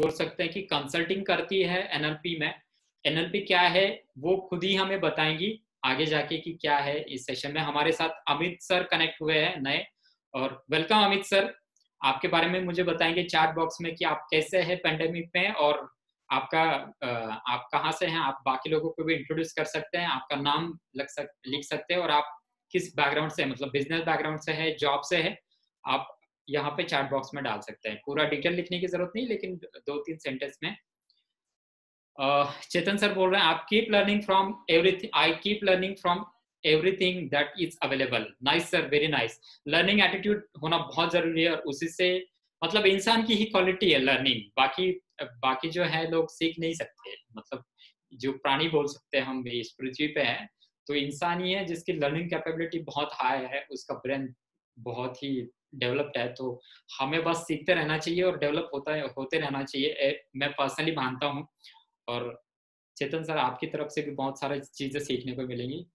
बोल सकते हैं कि कंसल्टिंग करती है एनएलपी में। एनएलपी क्या है? वो खुद ही हमें बताएँगी आगे जाके कि क्या है इस सेशन में। हमारे साथ अमित सर कनेक्ट हुए हैं नए। और वेलकम अमित सर। आपके बारे में मुझे बताएँगे चैट बॉक्स में कि आप कैसे हैं पेंडेमिक में और आपका आप कहाँ से हैं? आप बाकी लोगों को भी इंट्रोड्यूस कर सकते हैं। आपका नाम लग सक, लिख सकते हैं और आप किस बैकग्राउंड से मतलब बिज़नेस बैकग्राउंड से है जॉब से है। आप यहाँ पे चैट बॉक्स में डाल सकते हैं। पूरा डिटेल लिखने की ज़रूरत नहीं, लेकिन दो तीन सेंटेंस में चेतन सर बोल रहे हैं, आप keep learning from everything I keep learning from everything that is available nice sir very nice learning attitude होना बहुत ज़रूरी है और उसी से मतलब इंसान की ही क्वालिटी है लर्निंग बाकी बाकी जो है लोग सीख नहीं सकते। मतलब जो प्राणी बोल सकते हैं हम इस पृथ्वी पे हैं तो इंसान ही है जिसकी लर्निंग कैपेबिलिटी बहुत हाई है, उसका ब्रेन बहुत ही डेवलप्ड है तो हमें बस सीखते रहना चाहिए और डेवलप होता है होते रहना चाहिए मैं पर्सनली मानता हूँ। और चेतन सर आपकी तरफ़ से भी बहुत सारी चीज़ें सीखने को मिलेंगी।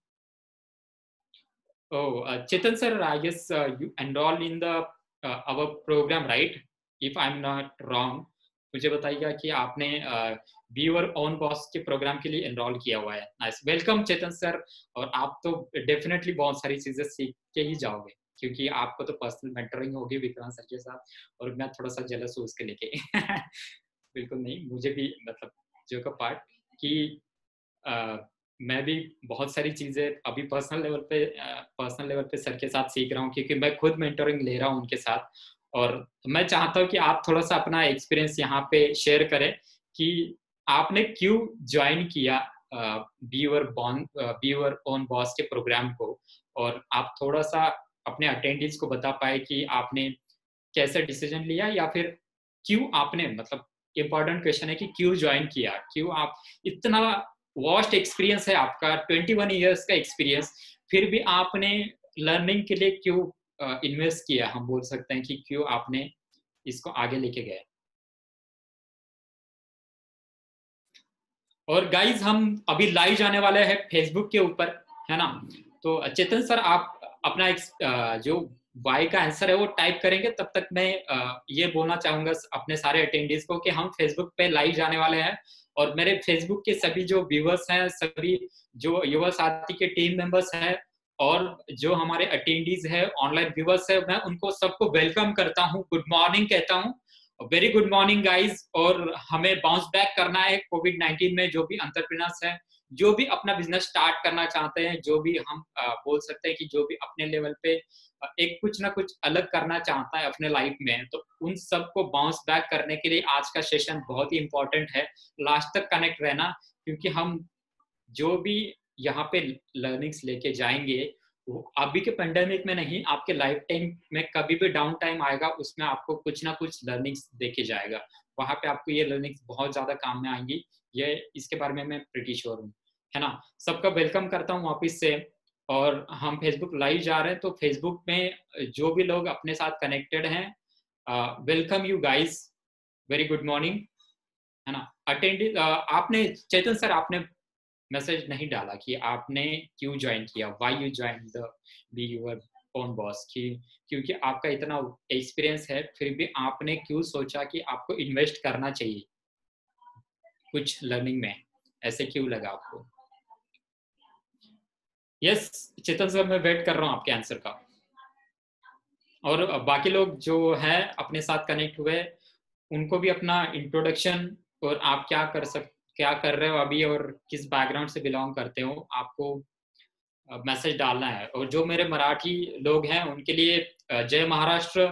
oh uh, chetan sir i guess uh, you enrolled in our program right? If i'm not wrong मुझे बताइएगा कि आपने व्यूअर ऑन बॉस के प्रोग्राम के लिए एनरोल किया हुआ है। नाइस वेलकम चेतन सर और आप तो डेफिनेटली बहुत सारी चीज़ें सीख के ही जाओगे। क्योंकि आपको तो पर्सनल मेंटरिंग होगी विक्रांत सर के साथ और मैं थोड़ा सा जलस हूँ उसके लेके। बिल्कुल नहीं, मुझे भी मतलब जो का पार्ट कि मैं भी बहुत सारी चीज़ें अभी पर्सनल लेवल पे पर्सनल लेवल पे सर के साथ सीख रहा हूँ क्योंकि मैं खुद मेंटरिंग ले रहा हूँ उनके साथ और मैं चाहता हूँ कि आप थोड़ा सा अपना एक्सपीरियंस यहाँ पे शेयर करें कि आपने क्यों ज्वाइन किया be be your own be be your own boss के प्रोग्राम को और आप थोड़ा सा अपने अटेंडेंस को बता पाए कि आपने कैसे डिसीज़न लिया या फिर क्यों आपने मतलब इम्पोर्टेंट क्वेश्चन है कि क्यों ज्वाइन किया? क्यों आप, इतना वॉस्ट एक्सपीरियंस है आपका 21 इयर्स का एक्सपीरियंस फिर भी आपने लर्निंग के लिए क्यों इन्वेस्ट किया? हम बोल सकते हैं कि क्यों आपने इसको आगे लेके गए? और गाइज़ हम अभी लाइव जाने वाले हैं फेसबुक के ऊपर, है ना? तो चेतन सर, आप अपना एक जो वाई का आंसर है वो टाइप करेंगे, तब तक मैं ये बोलना चाहूँगा अपने सारे अटेंडेंस को कि हम फेसबुक पे लाइव जाने वाले हैं और मेरे फेसबुक के सभी जो व्यूवर्स हैं, सभी जो युवा साथी के टीम मेंबर्स हैं और जो हमारे अटेंडीज है ऑनलाइन व्यूवर्स है, मैं उनको सबको वेलकम करता हूँ गुड मॉर्निंग कहता हूँ। वेरी गुड मॉर्निंग गाइज़ और हमें बाउंस बैक करना है कोविड नाइन्टीन में जो भी अंतरप्रिनर्स है जो भी अपना बिज़नेस स्टार्ट करना चाहते हैं, जो भी हम बोल सकते हैं कि जो भी अपने लेवल पे एक कुछ ना कुछ अलग करना चाहता है अपने लाइफ में तो उन सबको बाउंस बैक करने के लिए आज का सेशन बहुत ही इंपॉर्टेंट है। लास्ट तक कनेक्ट रहना, क्योंकि हम जो भी यहाँ पे लर्निंग्स लेके जाएँगे, वो अभी के पेंडेमिक में नहीं, आपके लाइफ टाइम में कभी भी डाउन टाइम आएगा, उसमें आपको कुछ ना कुछ लर्निंग्स देके जाएगा। वहाँ पे आपको ये लर्निंग्स बहुत ज़्यादा काम में आएँगी। ये, इसके बारे में मैं प्रिटी श्योर हूँ। है ना? सबका वेलकम करता हूँ वापिस से। और हम फेसबुक लाइव जा रहे हैं तो फेसबुक में जो भी लोग अपने साथ कनेक्टेड हैं welcome you guys very good morning है ना? अटेंड आपने, चेतन सर आपने मैसेज नहीं डाला कि आपने क्यों ज्वाइन किया? Why you join the be your own boss की, क्योंकि आपका इतना एक्सपीरियंस है, फिर भी आपने क्यों सोचा कि आपको इन्वेस्ट करना चाहिए? कुछ लर्निंग में, ऐसे क्यों लगा आपको? यस चेतन सर मैं वेट कर रहा हूँ आपके आंसर का। और बाकी लोग जो है, अपने साथ कनेक्ट हुए, उनको भी अपना इंट्रोडक्शन और आप क्या कर सक, क्या कर रहे हो अभी और किस बैकग्राउंड से बिलोंग करते हो, आपको मैसेज डालना है। और जो मेरे मराठी लोग हैं, उनके लिए जय महाराष्ट्र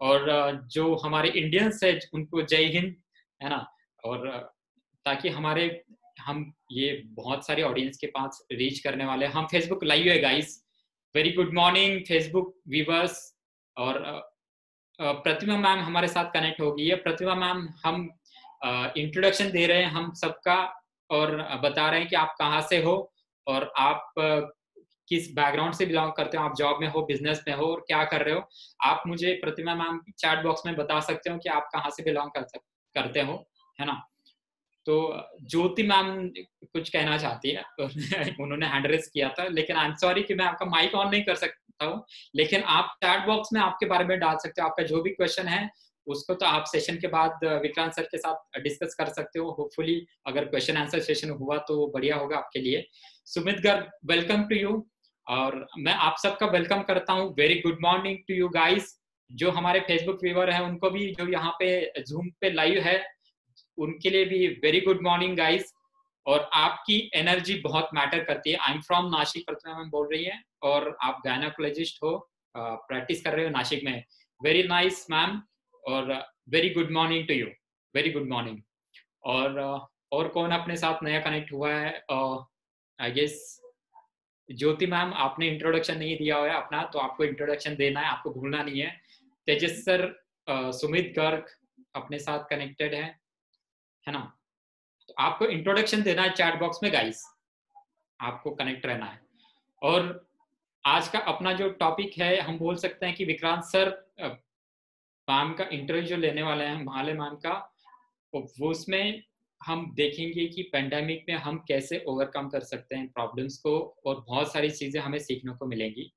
और जो हमारे इंडियंस है, उनको जय हिंद, है ना? और ताकि हमारे हम ये बहुत सारे ऑडियंस के पास रीच करने वाले हैं। हम फेसबुक लाइव है guys very good morning Facebook viewers और प्रतिमा मैम हमारे साथ कनेक्ट हो गई है। प्रतिमा मैम हम इंट्रोडक्शन दे रहे हैं हम सबका और बता रहे हैं कि आप कहाँ से हो और आप किस बैकग्राउंड से बिलोंग करते हो, आप जॉब में हो बिज़नेस में हो और क्या कर रहे हो। आप मुझे प्रतिमा मैम चैट बॉक्स में बता सकते हो कि आप कहाँ से बिलोंग कर करते हो, है ना? तो ज्योति मैम कुछ कहना चाहती है। उन्होंने हैंड रेस किया था, लेकिन आई एम सॉरी कि मैं आपका माइक ऑन नहीं कर सकता हूँ, लेकिन आप चैट बॉक्स में आपके बारे में डाल सकते हो, आपका जो भी क्वेश्चन है, उसको तो आप सेशन के बाद विक्रांत सर के साथ डिस्कस कर सकते हो। होपफुली अगर क्वेश्चन आंसर सेशन हुआ तो बढ़िया होगा आपके लिए। Sumit Garg welcome to you और मैं आप सबका वेलकम करता हूँ। Very good morning to you guys जो हमारे फेसबुक व्यूवर है, उनको भी जो यहाँ पे जूम पे लाइव है उनके लिए भी वेरी गुड मॉर्निंग गाइस और आपकी एनर्जी बहुत मैटर करती है. I am from Nashik Pratima ma'am बोल रही है और आप गायनाकोलॉजिस्ट हो प्रैक्टिस कर रहे हो नासिक में. वेरी नाइस मैम और very good morning to you very good morning और और कौन अपने साथ नया कनेक्ट हुआ है? आई गेस ज्योति मैम आपने इंट्रोडक्शन नहीं दिया हुआ है अपना तो आपको इंट्रोडक्शन देना है, आपको भूलना नहीं है. तेजस सर सुमित गर्ग अपने साथ कनेक्टेड है. है ना? तो आपको इंट्रोडक्शन देना है चैट बॉक्स में गाइस आपको कनेक्ट रहना है। और आज का अपना जो टॉपिक है, हम बोल सकते हैं कि विक्रांत सर मैम का इंटरव्यू जो लेने वाले हैं, माले मैम का, वो उसमें हम देखेंगे कि पेंडेमिक में हम कैसे ओवरकम कर सकते हैं प्रॉब्लम्स को और बहुत सारी चीज़ें हमें सीखने को मिलेंगी।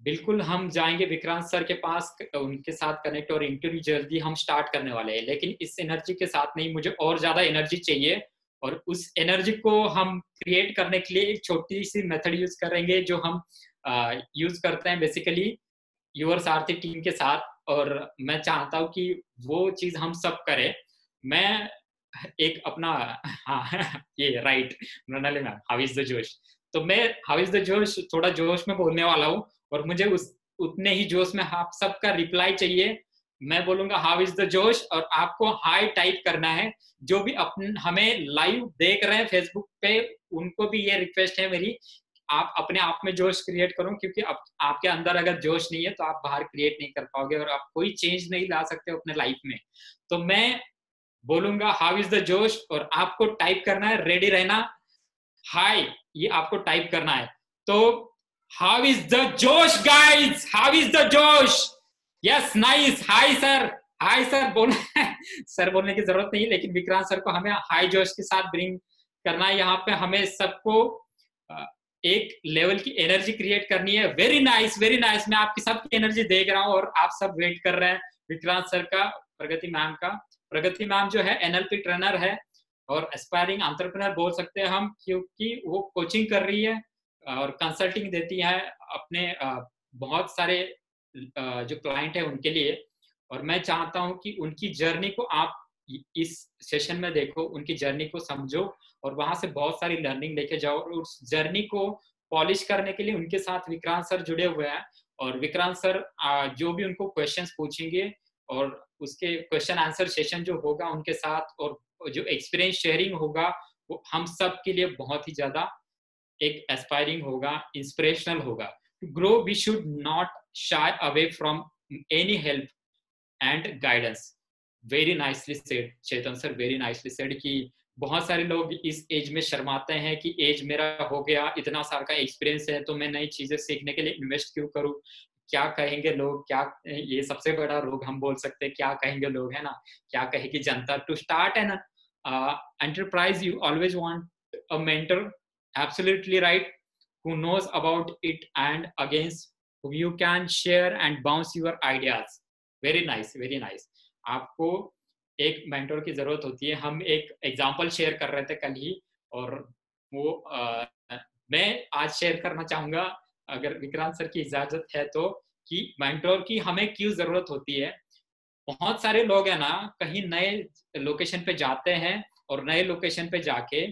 बिल्कुल हम जाएँगे विक्रांत सर के पास उनके साथ कनेक्ट और इंटरव्यू जल्दी हम स्टार्ट करने वाले हैं। लेकिन इस एनर्जी के साथ नहीं, मुझे और ज़्यादा एनर्जी चाहिए और उस एनर्जी को हम क्रिएट करने के लिए एक छोटी सी मेथड यूज़ करेंगे जो हम यूज़ करते हैं बेसिकली यूर सारथी टीम के साथ। और मैं चाहता हूँ कि वो चीज़ हम सब करें। मैं एक अपना हाँ ये right Mrunali ma'am how is the जोश। तो मैं हाउ इज़ द जोश, थोड़ा जोश में बोलने वाला हूँ। और मुझे उस उतने ही जोश में आप सबका रिप्लाई चाहिए। मैं बोलूँगा हाउ इज़ द जोश? और आपको हाई टाइप करना है। जो भी अपन हमें लाइव देख रहे हैं फेसबुक पे उनको भी ये रिक्वेस्ट है मेरी आप अपने आप में जोश क्रिएट करो क्योंकि आप, आपके अंदर अगर जोश नहीं है तो आप बाहर क्रिएट नहीं कर पाओगे और आप कोई चेंज नहीं ला सकते अपने लाइफ में। तो मैं बोलूँगा हाउ इज़ द जोश? और आपको टाइप करना है रेडी रहना। हाई ये आपको टाइप करना है। तो How is the Josh, guys? How is the Josh? Yes, nice. Hi, sir. Hi sir बोल सर बोलने की ज़रूरत नहीं लेकिन विक्रांत सर को हमें हाई जोश के साथ ब्रिंग करना है यहाँ पे हमें सबको एक लेवल की एनर्जी क्रिएट करनी है वेरी नाइस वेरी नाइस मैं आपकी सबकी एनर्जी देख रहा हूँ और आप सब वेट कर रहे हैं विक्रांत सर का प्रगति मैम का प्रगति मैम जो है एनएलपी ट्रेनर है और एस्पायरिंग एंटरप्रेनर बोल सकते हैं हम क्योंकि वो कोचिंग कर रही है और कंसल्टिंग देती है अपने बहुत सारे जो क्लाइंट है उनके लिए। और मैं चाहता हूँ कि उनकी जर्नी को आप इस सेशन में देखो, उनकी जर्नी को समझो और वहाँ से बहुत सारी लर्निंग लेके जाओ और उस जर्नी को पॉलिश करने के लिए उनके साथ विक्रांत सर जुड़े हुए हैं। और विक्रांत सर जो भी उनको क्वेश्चंस पूछेंगे और उसके क्वेश्चन आंसर सेशन जो होगा उनके साथ और जो एक्सपीरियंस शेयरिंग होगा, वो हम सब के लिए बहुत ही ज़्यादा एक एस्पायरिंग होगा इंस्पिरेशनल होगा। To grow we should not shy away from any help and guidance very nicely said Chetan sir very nicely said कि बहुत सारे लोग इस एज में शर्माते हैं कि एज मेरा हो गया, इतना साल का एक्सपीरियंस है तो मैं नई चीज़ें सीखने के लिए इन्वेस्ट क्यों करूँ? क्या कहेंगे लोग? क्या, ये सबसे बड़ा रोग हम बोल सकते हैं, क्या कहेंगे लोग, है ना? क्या कहेगी जनता? To start an enterprise you always want a mentor absolutely right. Who knows about it and against whom you can share and bounce your ideas. Very nice very nice. आपको एक मेंटर की ज़रूरत होती है। हम एक एग्जांपल शेयर कर रहे थे कल ही और वो आ, मैं आज शेयर करना चाहूँगा। अगर विक्रांत सर की इजाज़त है तो कि मेंटोर की हमें क्यों ज़रूरत होती है? बहुत सारे लोग हैं ना कहीं नए लोकेशन पे जाते हैं और नए लोकेशन पे जाके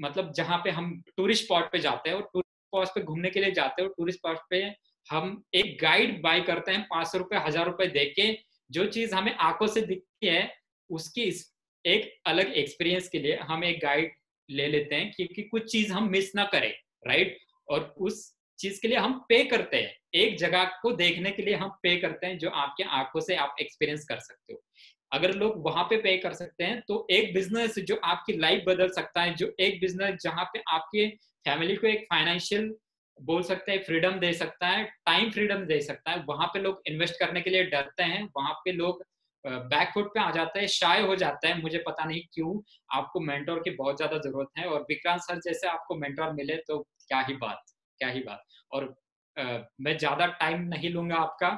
मतलब जहाँ पे हम टूरिस्ट स्पॉट पे जाते हैं और टूरिस्ट स्पॉट पे घूमने के लिए जाते हैं और टूरिस्ट स्पॉट पे हम एक गाइड बाय करते हैं पाँच सौ रुपए, हज़ार रुपए दे के। जो चीज़ हमें आँखों से दिखती है, उसकी एक अलग एक्सपीरियंस के लिए हम एक गाइड ले लेते हैं क्योंकि कुछ चीज़ हम मिस ना करें राइट और उस चीज़ के लिए हम पे करते हैं। एक जगह को देखने के लिए हम पे करते हैं जो आपके आँखों से आप एक्सपीरियंस कर सकते हो। अगर लोग वहाँ पे पे कर सकते हैं तो एक बिज़नेस जो आपकी लाइफ बदल सकता है जो एक बिज़नेस जहाँ पे आपके फैमिली को एक फाइनेंशियल बोल सकते हैं फ्रीडम दे सकता है टाइम फ्रीडम दे सकता है वहाँ पे लोग इन्वेस्ट करने के लिए डरते हैं वहाँ पे लोग बैकफुट पे आ जाते हैं शाय हो जाता है मुझे पता नहीं क्यों आपको मेंटोर की बहुत ज़्यादा ज़रूरत है और विक्रांत सर जैसे आपको मेंटोर मिले तो क्या ही बात क्या ही बात और आ, मैं ज़्यादा टाइम नहीं लूँगा आपका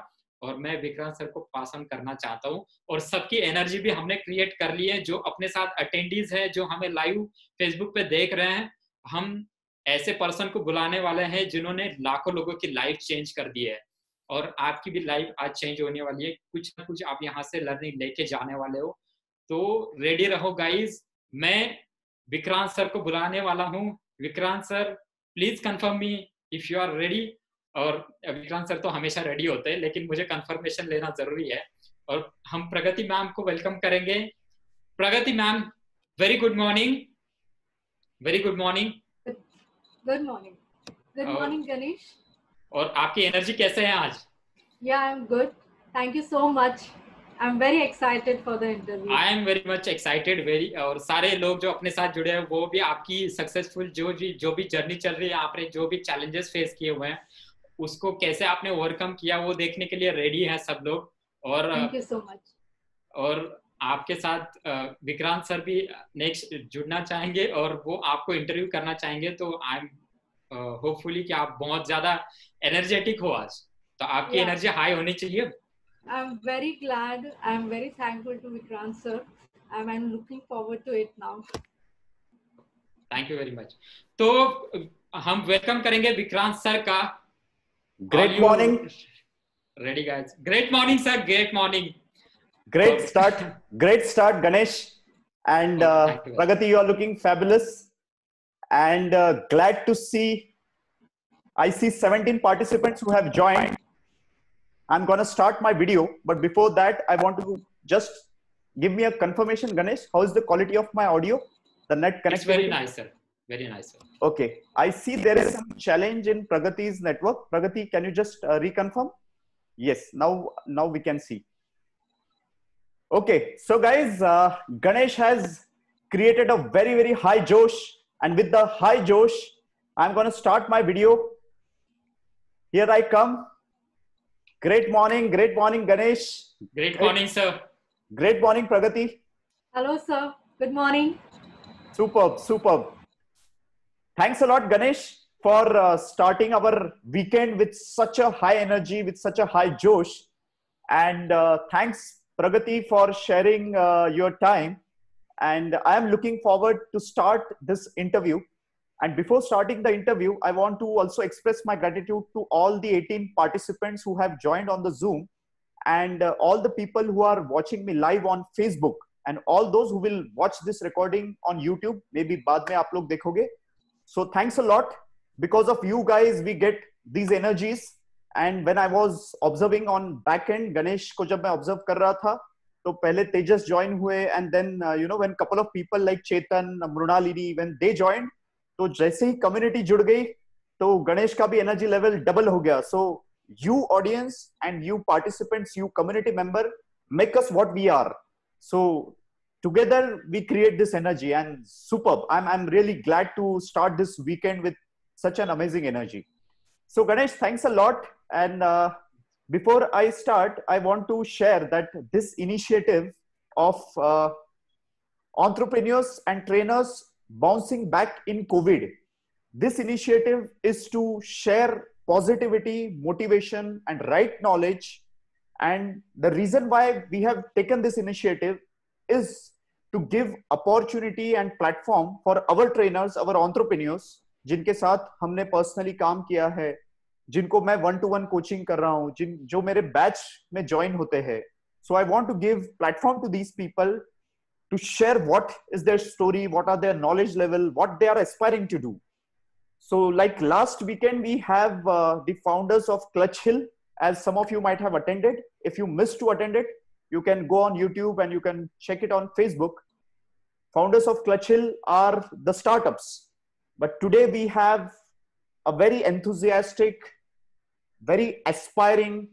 और मैं विक्रांत सर को पास ऑन करना चाहता हूँ और सबकी एनर्जी भी हमने क्रिएट कर ली है, जो अपने साथ अटेंडीज है, जो हमें लाइव फेसबुक पे देख रहे हैं। हम ऐसे पर्सन को बुलाने वाले हैं, जिन्होंने लाखों लोगों की लाइफ चेंज कर दी है। और आपकी भी लाइफ आज चेंज होने वाली है। कुछ ना कुछ आप यहाँ से लर्निंग लेके जाने वाले हो। तो रेडी रहो गाइज़ मैं विक्रांत सर को बुलाने वाला हूँ। Vikrant sir, please confirm me if you are ready. और विक्रांत सर तो हमेशा रेडी होते हैं लेकिन मुझे कंफर्मेशन लेना ज़रूरी है। और हम प्रगति मैम को वेलकम करेंगे। Pragati ma'am very good morning very good morning good morning good morning Ganesh और आपकी एनर्जी कैसे है आज? Yeah I am good thank you so much I am very excited for the interview I am very much excited very और सारे लोग जो अपने साथ जुड़े हैं वो भी आपकी सक्सेसफुल जो भी जो भी जर्नी चल रही है आपने जो भी चैलेंजेस फेस किए हुए हैं उसको कैसे आपने ओवरकम किया वो देखने के लिए रेडी है सब लोग। और थैंक यू सो मच और आपके साथ विक्रांत सर भी नेक्स्ट जुड़ना चाहेंगे और वो आपको इंटरव्यू करना चाहेंगे तो आई एम होपफुली कि आप बहुत ज़्यादा एनर्जेटिक हो आज। तो आपकी Yeah. एनर्जी हाई होनी चाहिए। I am very glad I am very thankful to Vikrant sir I am looking forward to it now thank you very much तो हम वेलकम करेंगे विक्रांत सर का। Great you... morning. Ready, guys. Great morning, sir. Great morning. Great start. Great start, Ganesh. And oh, uh, Pragati, you are looking fabulous. And uh, glad to see. I see 17 participants who have joined. I'm going to start my video. But before that, I want to just give me a confirmation, Ganesh. How is the quality of my audio? The net connection? It's very nice, sir. Very nice. Sir. Okay. I see there is some challenge in Pragati's network. Pragati, can you just uh, reconfirm? Yes. Now, now we can see. Okay. So guys, uh, Ganesh has created a very, very high Josh. And with the high Josh, I'm going to start my video. Here I come. Great morning. Great morning, Ganesh. Great, great morning, sir. Great morning, Pragati. Hello, sir. Good morning. Superb, superb. Thanks a lot, Ganesh, for uh, starting our weekend with such a high energy, with such a high Josh. And uh, thanks, Pragati, for sharing uh, your time. And I am looking forward to start this interview. And before starting the interview, I want to also express my gratitude to all the 18 participants who have joined on the Zoom and uh, all the people who are watching me live on Facebook and all those who will watch this recording on YouTube. Maybe baad mein aap log dekhoge. So thanks a lot. Because of you guys, we get these energies. And when I was observing on back and Ganesh को जब मैं observe कर रहा था तो पहले Tejas join हुए and then you know when couple of people like Chetan Mrunalini when they join तो जैसे ही कम्युनिटी जुड़ गई तो गणेश का भी एनर्जी लेवल डबल हो गया so you audience and you participants you community member make us what we are so together we create this energy and superb. I'm, I'm really glad to start this weekend with such an amazing energy. So Ganesh, thanks a lot. And uh, before I start, I want to share that this initiative of uh, entrepreneurs and trainers bouncing back in COVID, this initiative is to share positivity, motivation, and right knowledge. And the reason why we have taken this initiative is to give opportunity and platform for our trainers, our entrepreneurs, जिनके साथ हमने personally काम किया है जिनको मैं one to one coaching कर रहा हूँ जिन जो मेरे बैच में ज्वाइन होते हैं सो I want to give platform to these people to share what is their story, what are their knowledge level, what they are aspiring to do. So, like last weekend, we have uh, the founders of Clutch Hill, as some of you might have attended. If you missed to attend it, you can go on YouTube and you can check it on Facebook. Founders of Clutch Hill are the startups. But today we have a very enthusiastic, very aspiring,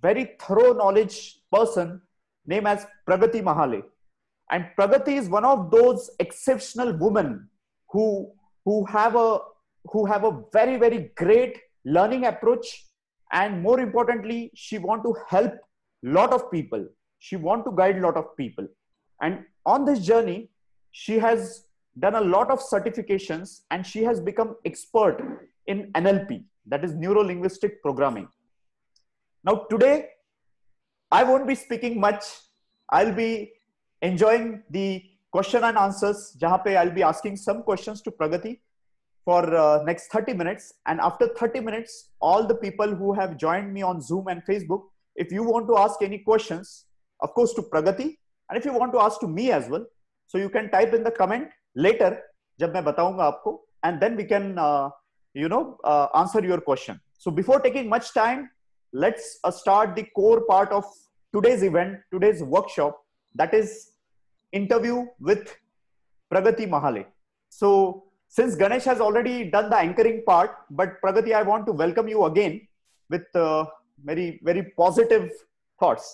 very thorough knowledge person named as Pragati Mahale and pragati is one of those exceptional women who who have a who have a very very great learning approach and more importantly she want to help lot of people she want to guide a lot of people and on this journey she has done a lot of certifications and she has become expert in nlp that is neuro linguistic programming now today I won't be speaking much. I'll be enjoying the question and answers. Jahan I'll be asking some questions to Pragati for uh, next 30 minutes. And after 30 minutes, all the people who have joined me on Zoom and Facebook, if you want to ask any questions, of course to Pragati, and if you want to ask to me as well, so you can type in the comment later जब मैं बताऊंगा आपको and then we can uh, you know uh, answer your question so before taking much time let's uh, start the core part of today's event today's workshop that is interview with pragati mahale so since ganesh has already done the anchoring part but pragati i want to welcome you again with uh, very very positive thoughts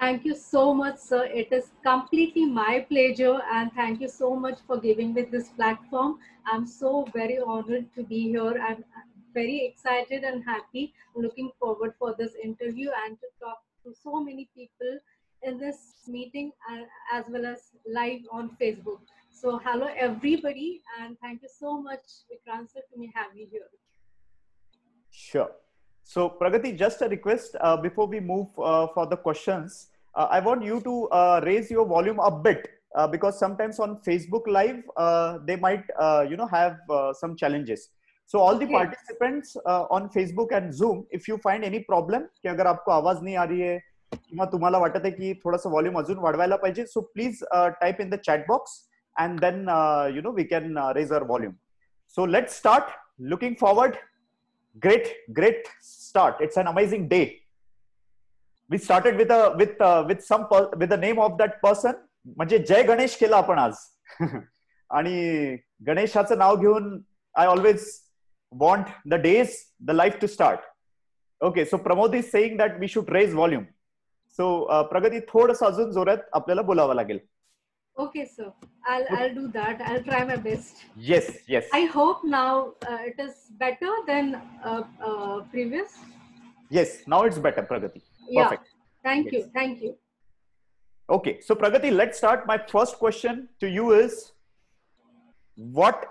Thank you so much, sir. It is completely my pleasure, and thank you so much for giving me this platform. I'm so very honored to be here. I'm very excited and happy. Looking forward for this interview and to talk to so many people in this meeting uh, as well as live on Facebook. So, hello everybody, and thank you so much, Vikrant sir, to me have you here. Sure. So, Pragati, just a request uh, before we move uh, for the questions. Uh, I want you to uh, raise your volume a bit uh, because sometimes on Facebook Live uh, they might, you know, have some challenges. So all the participants on Facebook and Zoom, if you find any problem की अगर आपको आवाज नहीं आ रही है किंवा तुम्हाला वाटत आहे की थोडासा व्हॉल्यूम अजून वाढवायला पाहिजे so please type in the chat box and then you know we can raise our volume so let start looking forward Great great start. It's an amazing day. We started with a with uh, with some with the name of that person. म्हणजे जय गणेश केला आपण आज. आणि गणेशाचं नाव घेऊन I always want the days the life to start okay so Pramod is saying that we should raise volume so Pragati थोडस अजून जोरात आपल्याला बोलावं लागेल. Okay, sir. I'll I'll do that. I'll try my best. Yes, yes. I hope now uh, it is better than uh, uh, previous. Yes, now it's better, Pragati. Perfect. Yeah. Thank yes. you. Thank you. Okay. So Pragati, let's start. My first question to you is what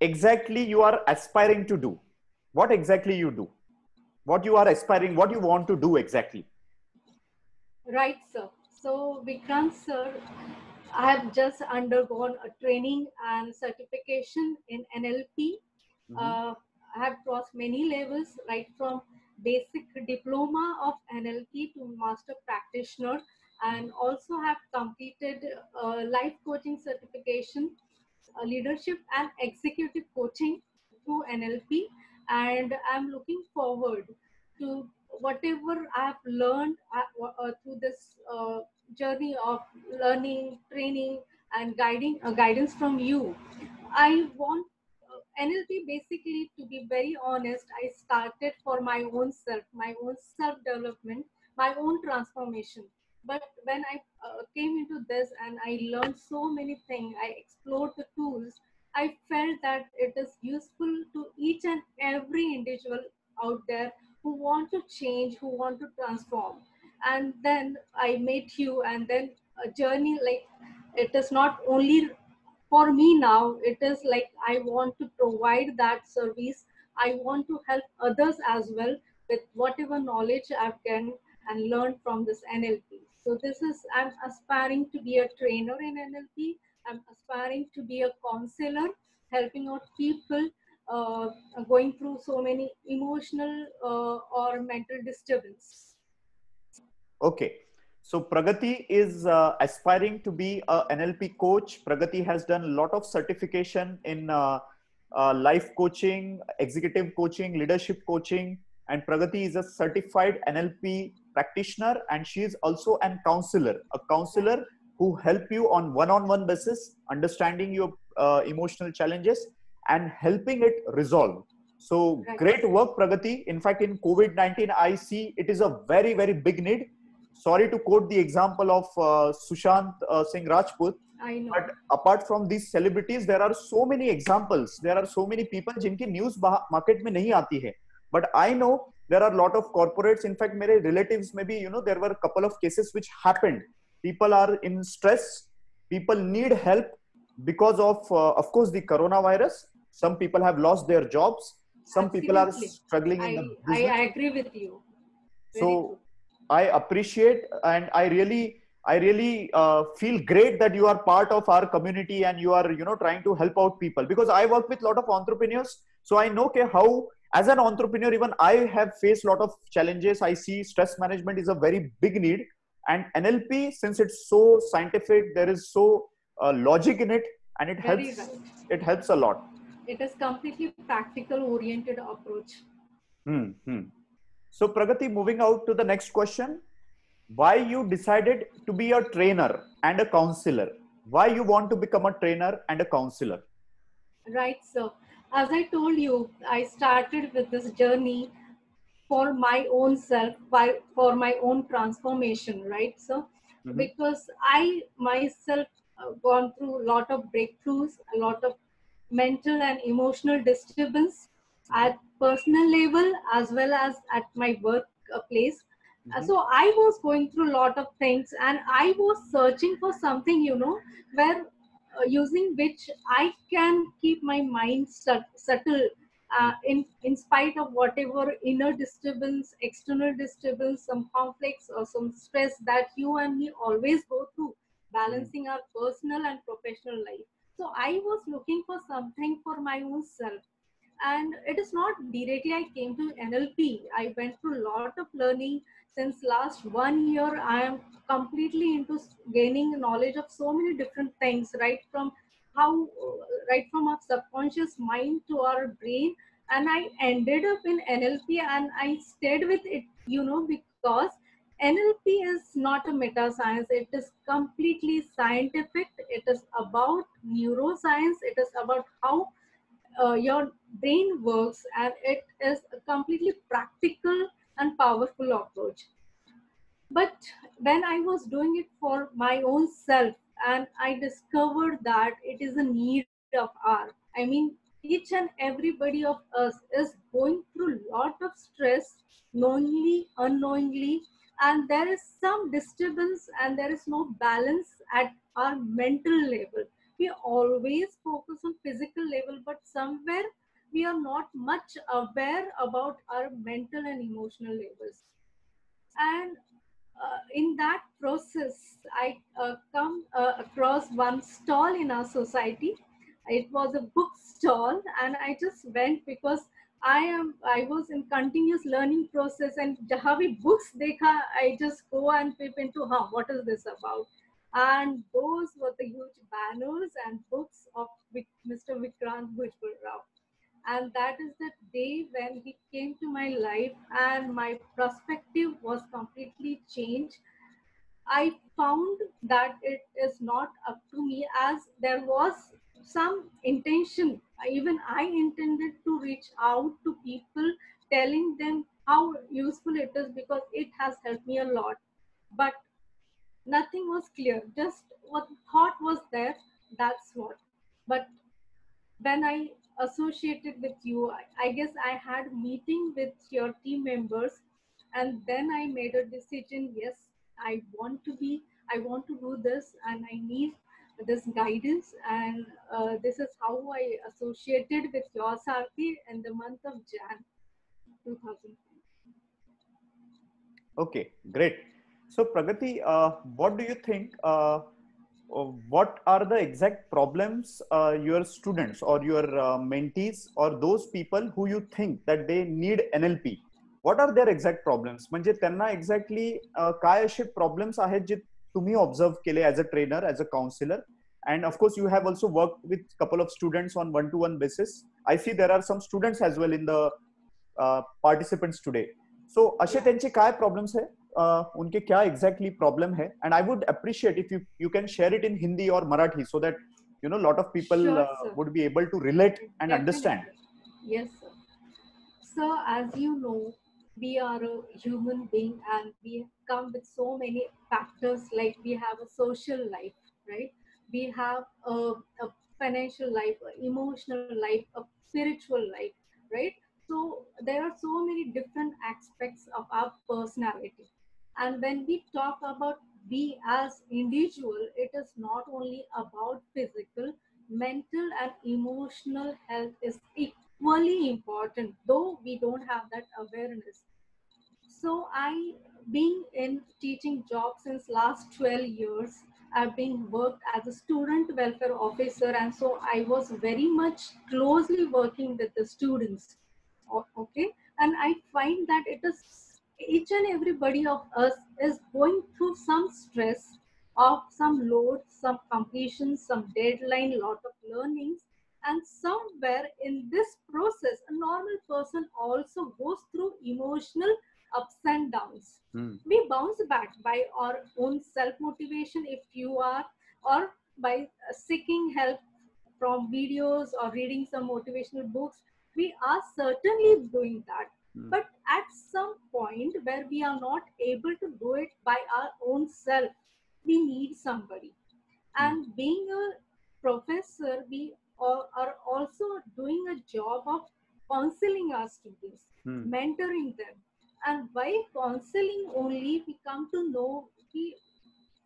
exactly you are aspiring to do? What exactly you do? What you are aspiring, what you want to do exactly? Right, sir. So Vikrant, sir, I have just undergone a training and certification in NLP. Mm-hmm. Uh, I have crossed many levels, right from basic diploma of NLP to master practitioner and also have completed uh, life coaching certification, uh, leadership and executive coaching through NLP. And I'm looking forward to whatever I've learned uh, uh through this uh, journey of learning, training, and guiding uh, guidance from you. I want NLP basically, to be very honest, I started for my own self, my own self development, my own transformation. But when I uh, came into this and I learned so many things, I explored the tools, I felt that it is useful to each and every individual out there who want to change, who want to transform. And then I met you, and then a journey like it is not only for me now it is like i want to provide that service. I want to help others as well with whatever knowledge i've gained and learned from this nlp so this is i'm aspiring to be a trainer in nlp i'm aspiring to be a counselor helping out people uh, going through so many emotional uh, or mental disturbance okay so Pragati is uh, aspiring to be a NLP coach. Pragati has done a lot of certification in uh, uh, life coaching, executive coaching, leadership coaching, and Pragati is a certified NLP practitioner, and she is also an counselor, a counselor who help you on one-on-one basis, understanding your uh, emotional challenges and helping it resolve. So right. great work, Pragati. In fact, in COVID-19, I see it is a very, very big need sorry to quote the example of uh, Sushant uh, Singh Rajput. I know. But apart from these celebrities, there are so many examples. There are so many people जिनकी news market में नहीं आती है. But I know there are a lot of corporates. In fact, मेरे relatives maybe you know there were a couple of cases which happened. People are in stress. People need help because of uh, of course the coronavirus. Some people have lost their jobs. Some Absolutely. people are struggling I, in the business. I agree with you. Very so. True I appreciate and I really I really uh, feel great that you are part of our community and you are you know trying to help out people. Because I work with a lot of entrepreneurs so I know okay, how as an entrepreneur even I have faced a lot of challenges. I see stress management is a very big need. And NLP since it's so scientific there is so uh, logic in it and it very helps right. it helps a lot. It is completely practical oriented approach. Hmm, hmm. So pragati moving out to the next question. Why you decided to be a trainer and a counselor? Why you want to become a trainer and a counselor? Right so as i told you i started with this journey for my own self by for my own transformation right so mm-hmm. because i myself uh, gone through a lot of breakthroughs a lot of mental and emotional disturbance. At personal level as well as at my workplace Mm-hmm. So I was going through a lot of things and I was searching for something, you know, where uh, using which I can keep my mind settled uh, in, in spite of whatever inner disturbance, external disturbance, some conflicts or some stress that you and me always go through, balancing our personal and professional life. So I was looking for something for my own self and it is not directly i came to nlp i went through a lot of learning since last one year. I am completely into gaining knowledge of so many different things right from how right from our subconscious mind to our brain. And i ended up in nlp and i stayed with it you know because nlp is not a meta science it is completely scientific. It is about neuroscience. It is about how uh, your brain works and it is a completely practical and powerful approach. But when I was doing it for my own self, and I discovered that it is a need of ours. I mean, each and everybody of us is going through a lot of stress, knowingly, unknowingly, and there is some disturbance and there is no balance at our mental level. We always focus on physical level, but somewhere we are not much aware about our mental and emotional levels. And uh, in that process, I uh, come uh, across one stall in our society. It was a book stall, and I just went because I am I was in continuous learning process, and Jahavi books dekha, I just go and peep into, huh, what is this about? And those were the huge banners and books of Mr. Vikrant Bhujbal Rao. And that is the day when he came to my life and my perspective was completely changed. I found that it is not up to me as there was some intention. Even i intended to reach out to people telling them how useful it is because it has helped me a lot. But nothing was clear. Just what thought was there that's what. But when i associated with you i guess i had meeting with your team members and then i made a decision yes i want to be i want to do this and i need this guidance and uh, this is how i associated with your sarthi in the month of jan 2000 okay great so pragati uh, what do you think uh, uh, what are the exact problems uh, your students or your uh, mentees or those people who you think that they need NLP what are their exact problems म्हणजे त्यांना exactly काय असे problems आहेत जे तुम्ही observe केले as a trainer as a counsellor and of course you have also worked with a couple of students on one to one basis i see there are some students as well in the uh, participants today so असे त्यांचे काय problems आहे uh, उनके क्या exactly problem है and I would appreciate if you you can share it in Hindi और Marathi so that you know a lot of people sure, uh, would be able to relate and Definitely. understand yes sir. so as you know we are a human being and we come with so many factors like we have a social life right we have a, a financial life an emotional life a spiritual life right so there are so many different aspects of our personality and when we talk about we as individual, it is not only about physical, mental and emotional health is equally important, though we don't have that awareness. So I being in teaching job since last 12 years, I've been worked as a student welfare officer, and so I was very much closely working with the students. Okay, and I find that it is each and everybody of us is going through some stress of some load, some completion, some deadline, lot of learnings, and somewhere in this process, a normal person also goes through emotional ups and downs. Hmm. We bounce back by our own self motivation if you are, or by seeking help from videos or reading some motivational books. We are certainly doing that. Hmm. But at some point where we are not able to do it by our own self, we need somebody. And being a professor, we are are also doing a job of counseling our students, Hmm. mentoring them. And by counseling only, we come to know we,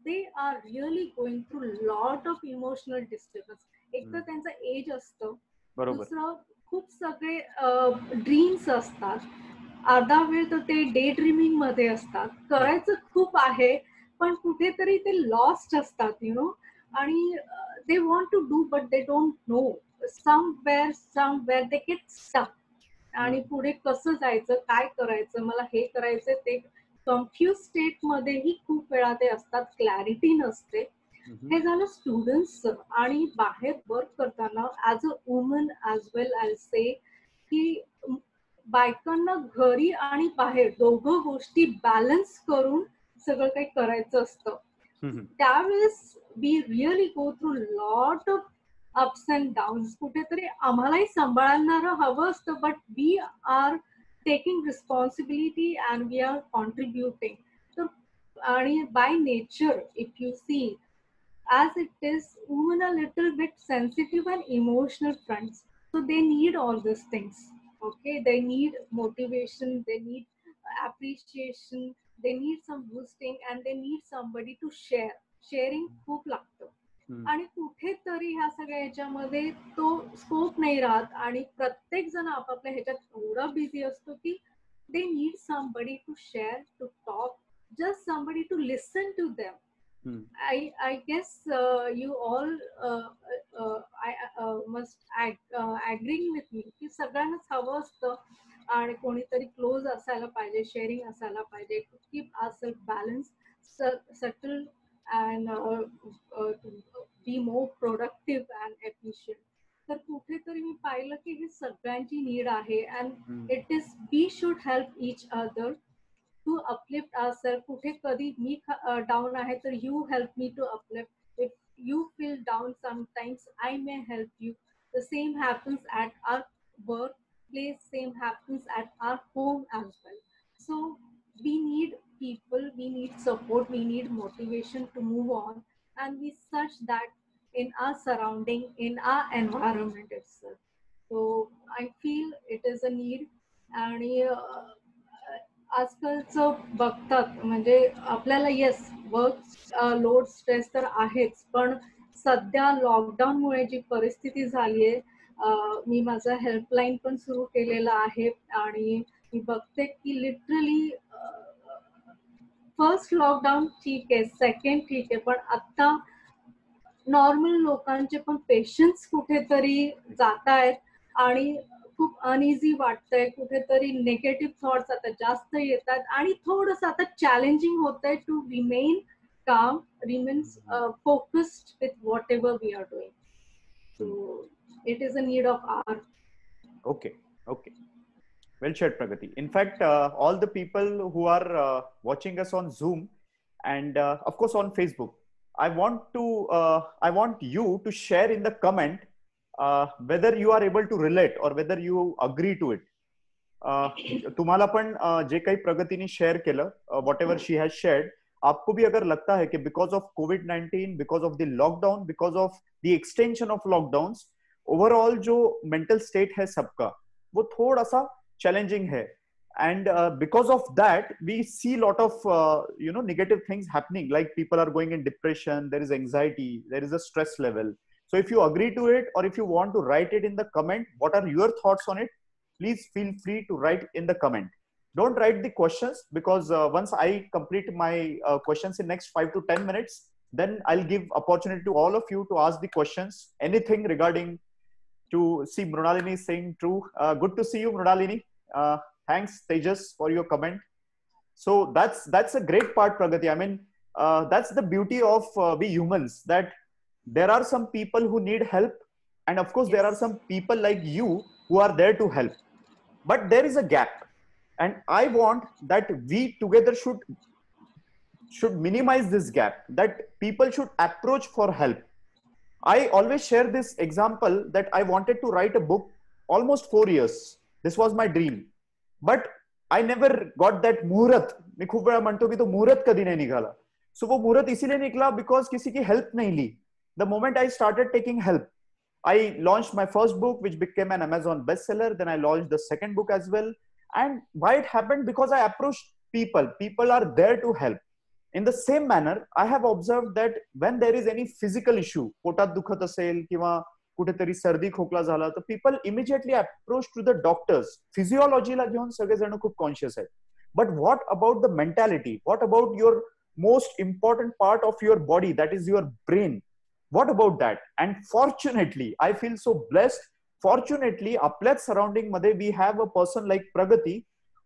they are really going through a lot of emotional disturbance. एक तर Hmm. त्यांचा as असतं बरोबर दुसरं खूप सगळे dreams असतात अर्धा वेळ तर ते डे ड्रीमिंगमध्ये असतात. करायचं खूप आहे पण कुठेतरी ते लॉस्ट असतात यु नो आणि they want to do but they don't know somewhere somewhere they get stuck आणि पुढे कसं जायचं काय करायचं मला हे करायचं ते कन्फ्युज स्टेट मध्येही खूप वेळा ते असतात क्लॅरिटी नसते. हे झालं स्टुडंट्स आणि बाहेर वर्क करताना as a woman as well as say की बायकांना घरी आणि बाहेर दोघं गोष्टी बॅलन्स करून सगळं काही करायचं असतं. त्यावेळेस we really go through lot of ups and downs कुठेतरी आम्हालाही सांभाळणारं हवं असतं but we are taking responsibility and we are contributing तर आणि by nature if you see as it is women a little bit sensitive and emotional fronts so they need all these things. Okay they need motivation they need appreciation they need some boosting and they need somebody to share sharing खूप लागतं. आणि कुठेतरी ह्या सगळ्या ह्याच्यामध्ये तो scope नाही राहत आणि प्रत्येक जण आपापल्या ह्याच्यात एवढा बिझी असतो की they need somebody to share to talk just somebody to listen to them hmm. I I guess uh, you all uh, uh, I uh, must ag- uh, agreeing with me की सगळ्यांनाच हवं असतं आणि कोणीतरी close असायला पाहिजे sharing असायला पाहिजे keep our self balance subtle and be more productive and efficient तर कुठेतरी मी पाहिलं की ही सगळ्यांची नीड आहे and. It is we should help each other to uplift our self कुठे कधी मी डाऊन आहे तर you help me to uplift if you feel down sometimes I may help you the same happens at our work place same happens at our home as well so we need people we need support we need motivation to move on and we search that in our surrounding in our environment itself so i feel it is a need आणि अं, आजकालचं बघतात म्हणजे आपल्याला yes work load stress तर आहेच पण सध्या लॉकडाऊनमुळे जी परिस्थिती झाली आहे मी माझा हेल्पलाईन पण सुरू केलेला आहे आणि मी बघते की लिटरली फर्स्ट लॉकडाऊन ठीक आहे सेकंड ठीक आहे पण आता नॉर्मल लोकांचे पण पेशन्स कुठेतरी जात आहेत आणि खूप अनइझी वाटतंय कुठेतरी निगेटिव्ह थॉट्स आता जास्त येतात आणि थोडस आता चॅलेंजिंग होत आहे टू रिमेन काम remains focused with whatever we are doing so it is a need of are Okay, okay. Well said, Pragati. In fact, uh, all the people who are uh, watching us on Zoom and uh, of course on Facebook, I want to uh, I want you to share in the comment uh, whether you are able to relate or whether you agree to it. Uh, तुम्हाला पण uh, जे काही प्रगतीने share केलं whatever she has shared आपको भी अगर लगता है कि because of covid nineteen because of the lockdown because of the extension of lockdown overall जो मेंटल स्टेट है सबका वो थोड़ा सा चैलेंजिंग है and uh, because of that we see a lot of uh, you know negative things happening like people are going in depression there is anxiety there is a stress level so if you agree to it or if you want to write it in the comment what are your thoughts on it please feel free to write in the comment don't write the questions because uh, once I complete my uh, questions in next five to 10 minutes, then I'll give opportunity to all of you to ask the questions, anything regarding to see Mrunalini saying true. Uh, good to see you, Mrunalini. Uh, thanks, Tejas, for your comment. So that's that's a great part, Pragati. I mean, uh, that's the beauty of uh, we humans that there are some people who need help, and of course, yes. there are some people like you who are there to help. But there is a gap, and I want that we together should should minimize this gap. That people should approach for help I always share this example that I wanted to write a book almost four years. This was my dream. But I never got that मुहूर्त मैं खूब बड़ा म्हणतो की तो मुहूर्त कधी नहीं निघाला सो वो मुहूर्त इसीलिए निकला बिकॉज किसी की हेल्प नहीं ली the moment I started taking help I launched my first book, which became an Amazon bestseller. Then I launched the second book as well. And why it happened? Because I approached people. People are there to help. In the same manner I have observe that when there is any physical issue पोटात दुखत असेल किंवा कुठेतरी सर्दी खोकला झाला तर people immediately approach to the doctors फिजिओलॉजीला घेऊन सगळेजण खूप कॉन्शियस आहेत but what about the mentality what about your most important part of your body that is your brain what about that and fortunately I feel so blessed fortunately आपल्याच surrounding मध्ये we have a person like प्रगती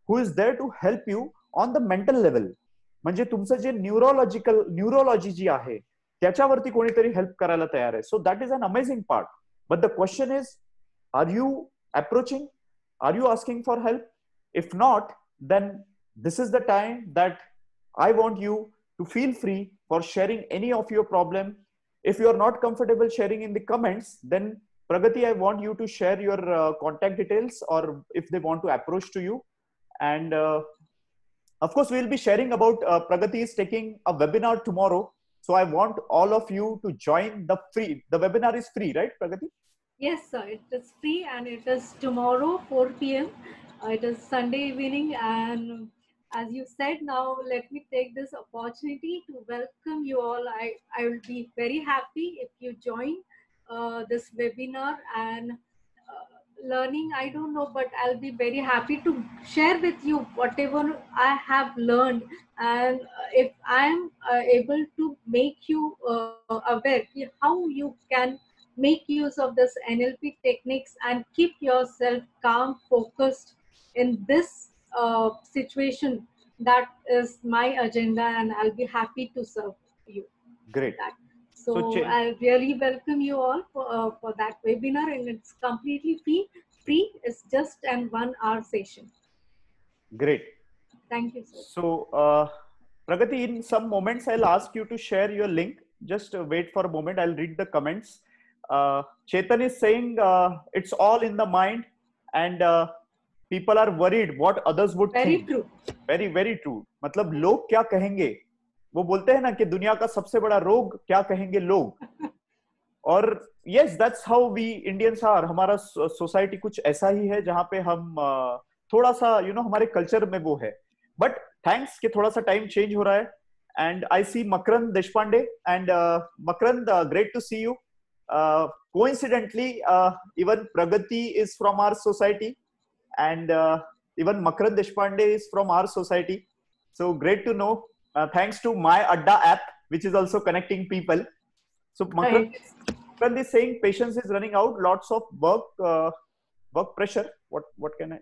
who is there to help you on the mental level म्हणजे तुमचं जे neurological neurology जी आहे त्याच्यावरती कोणीतरी help करायला तयार आहे so that is an amazing part but the question is are you approaching are you asking for help if not then this is the time that I want you to feel free for sharing any of your problem. if you are not comfortable sharing in the comments, then Pragati, I want you to share your uh, contact details or if they want to approach to you. And uh, of course, we'll be sharing about uh, Pragati is taking a webinar tomorrow. So I want all of you to join the free. The webinar is free, right, Pragati? Yes, sir. It is free and it is tomorrow, 4 p.m. Uh, it is Sunday evening. And as you said, now let me take this opportunity to welcome you all. I, I will be very happy if you join uh, this webinar and learning i don't know but i'll be very happy to share with you whatever i have learned and if i'm uh, able to make you uh, aware how you can make use of this nlp techniques and keep yourself calm focused in this uh, situation that is my agenda and i'll be happy to serve you great. So, so I really welcome you all for, uh, for that webinar and it's completely free. Free It's just an one hour session. Great. Thank you, sir. So, uh, Pragati, in some moments, I'll ask you to share your link. Just uh, wait for a moment. I'll read the comments. Uh, Chetan is saying uh, it's all in the mind and uh, are worried what others others very very think. Very true. Very, very true. मतलब लोग क्या कहेंगे? वो बोलते हैं ना कि दुनिया का सबसे बड़ा रोग क्या कहेंगे लोग? और yes that's how we Indians are हमारा सोसाइटी कुछ ऐसा ही है जहाँ पे हम थोड़ा सा यू you नो know, हमारे कल्चर में वो है। बट थैंक्स कि थोड़ा सा टाइम चेंज हो रहा है। And I see Makarand Deshpande and Makarand great to see you coincidentally uh, even pragati is from our society. and uh, even makarand deshpande is from our society so great to know uh, thanks to my Adda app, which is also connecting people. So Makarand right. is saying patience is running out, lots of work, uh, work pressure. What what can I?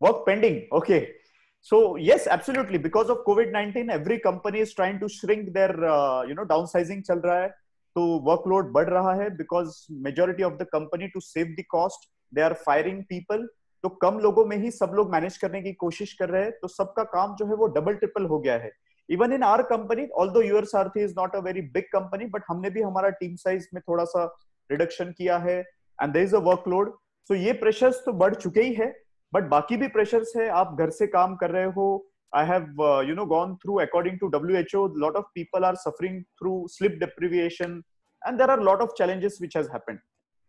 Work pending. Okay. So yes, absolutely. Because of COVID-19, every company is trying to shrink their, uh, you know, downsizing chal raha hai. तो workload बढ़ रहा है because majority of the company to save the cost they are firing people तो कम लोगों में ही सब लोग manage करने की कोशिश कर रहे हैं तो सबका काम जो है वो डबल ट्रिपल हो गया है। Even in our company although your Sarathi is not a very big company but हमने भी हमारा टीम साइज़ में थोड़ा सा रिडक्शन किया है and there is a workload so ये प्रेशर्स तो बढ़ चुके ही है बट बाकी भी प्रेशर्स है। आप घर से काम कर रहे हो। I have you know gone through according to W H O lot of people are suffering through sleep deprivation and there are lot of challenges which has happened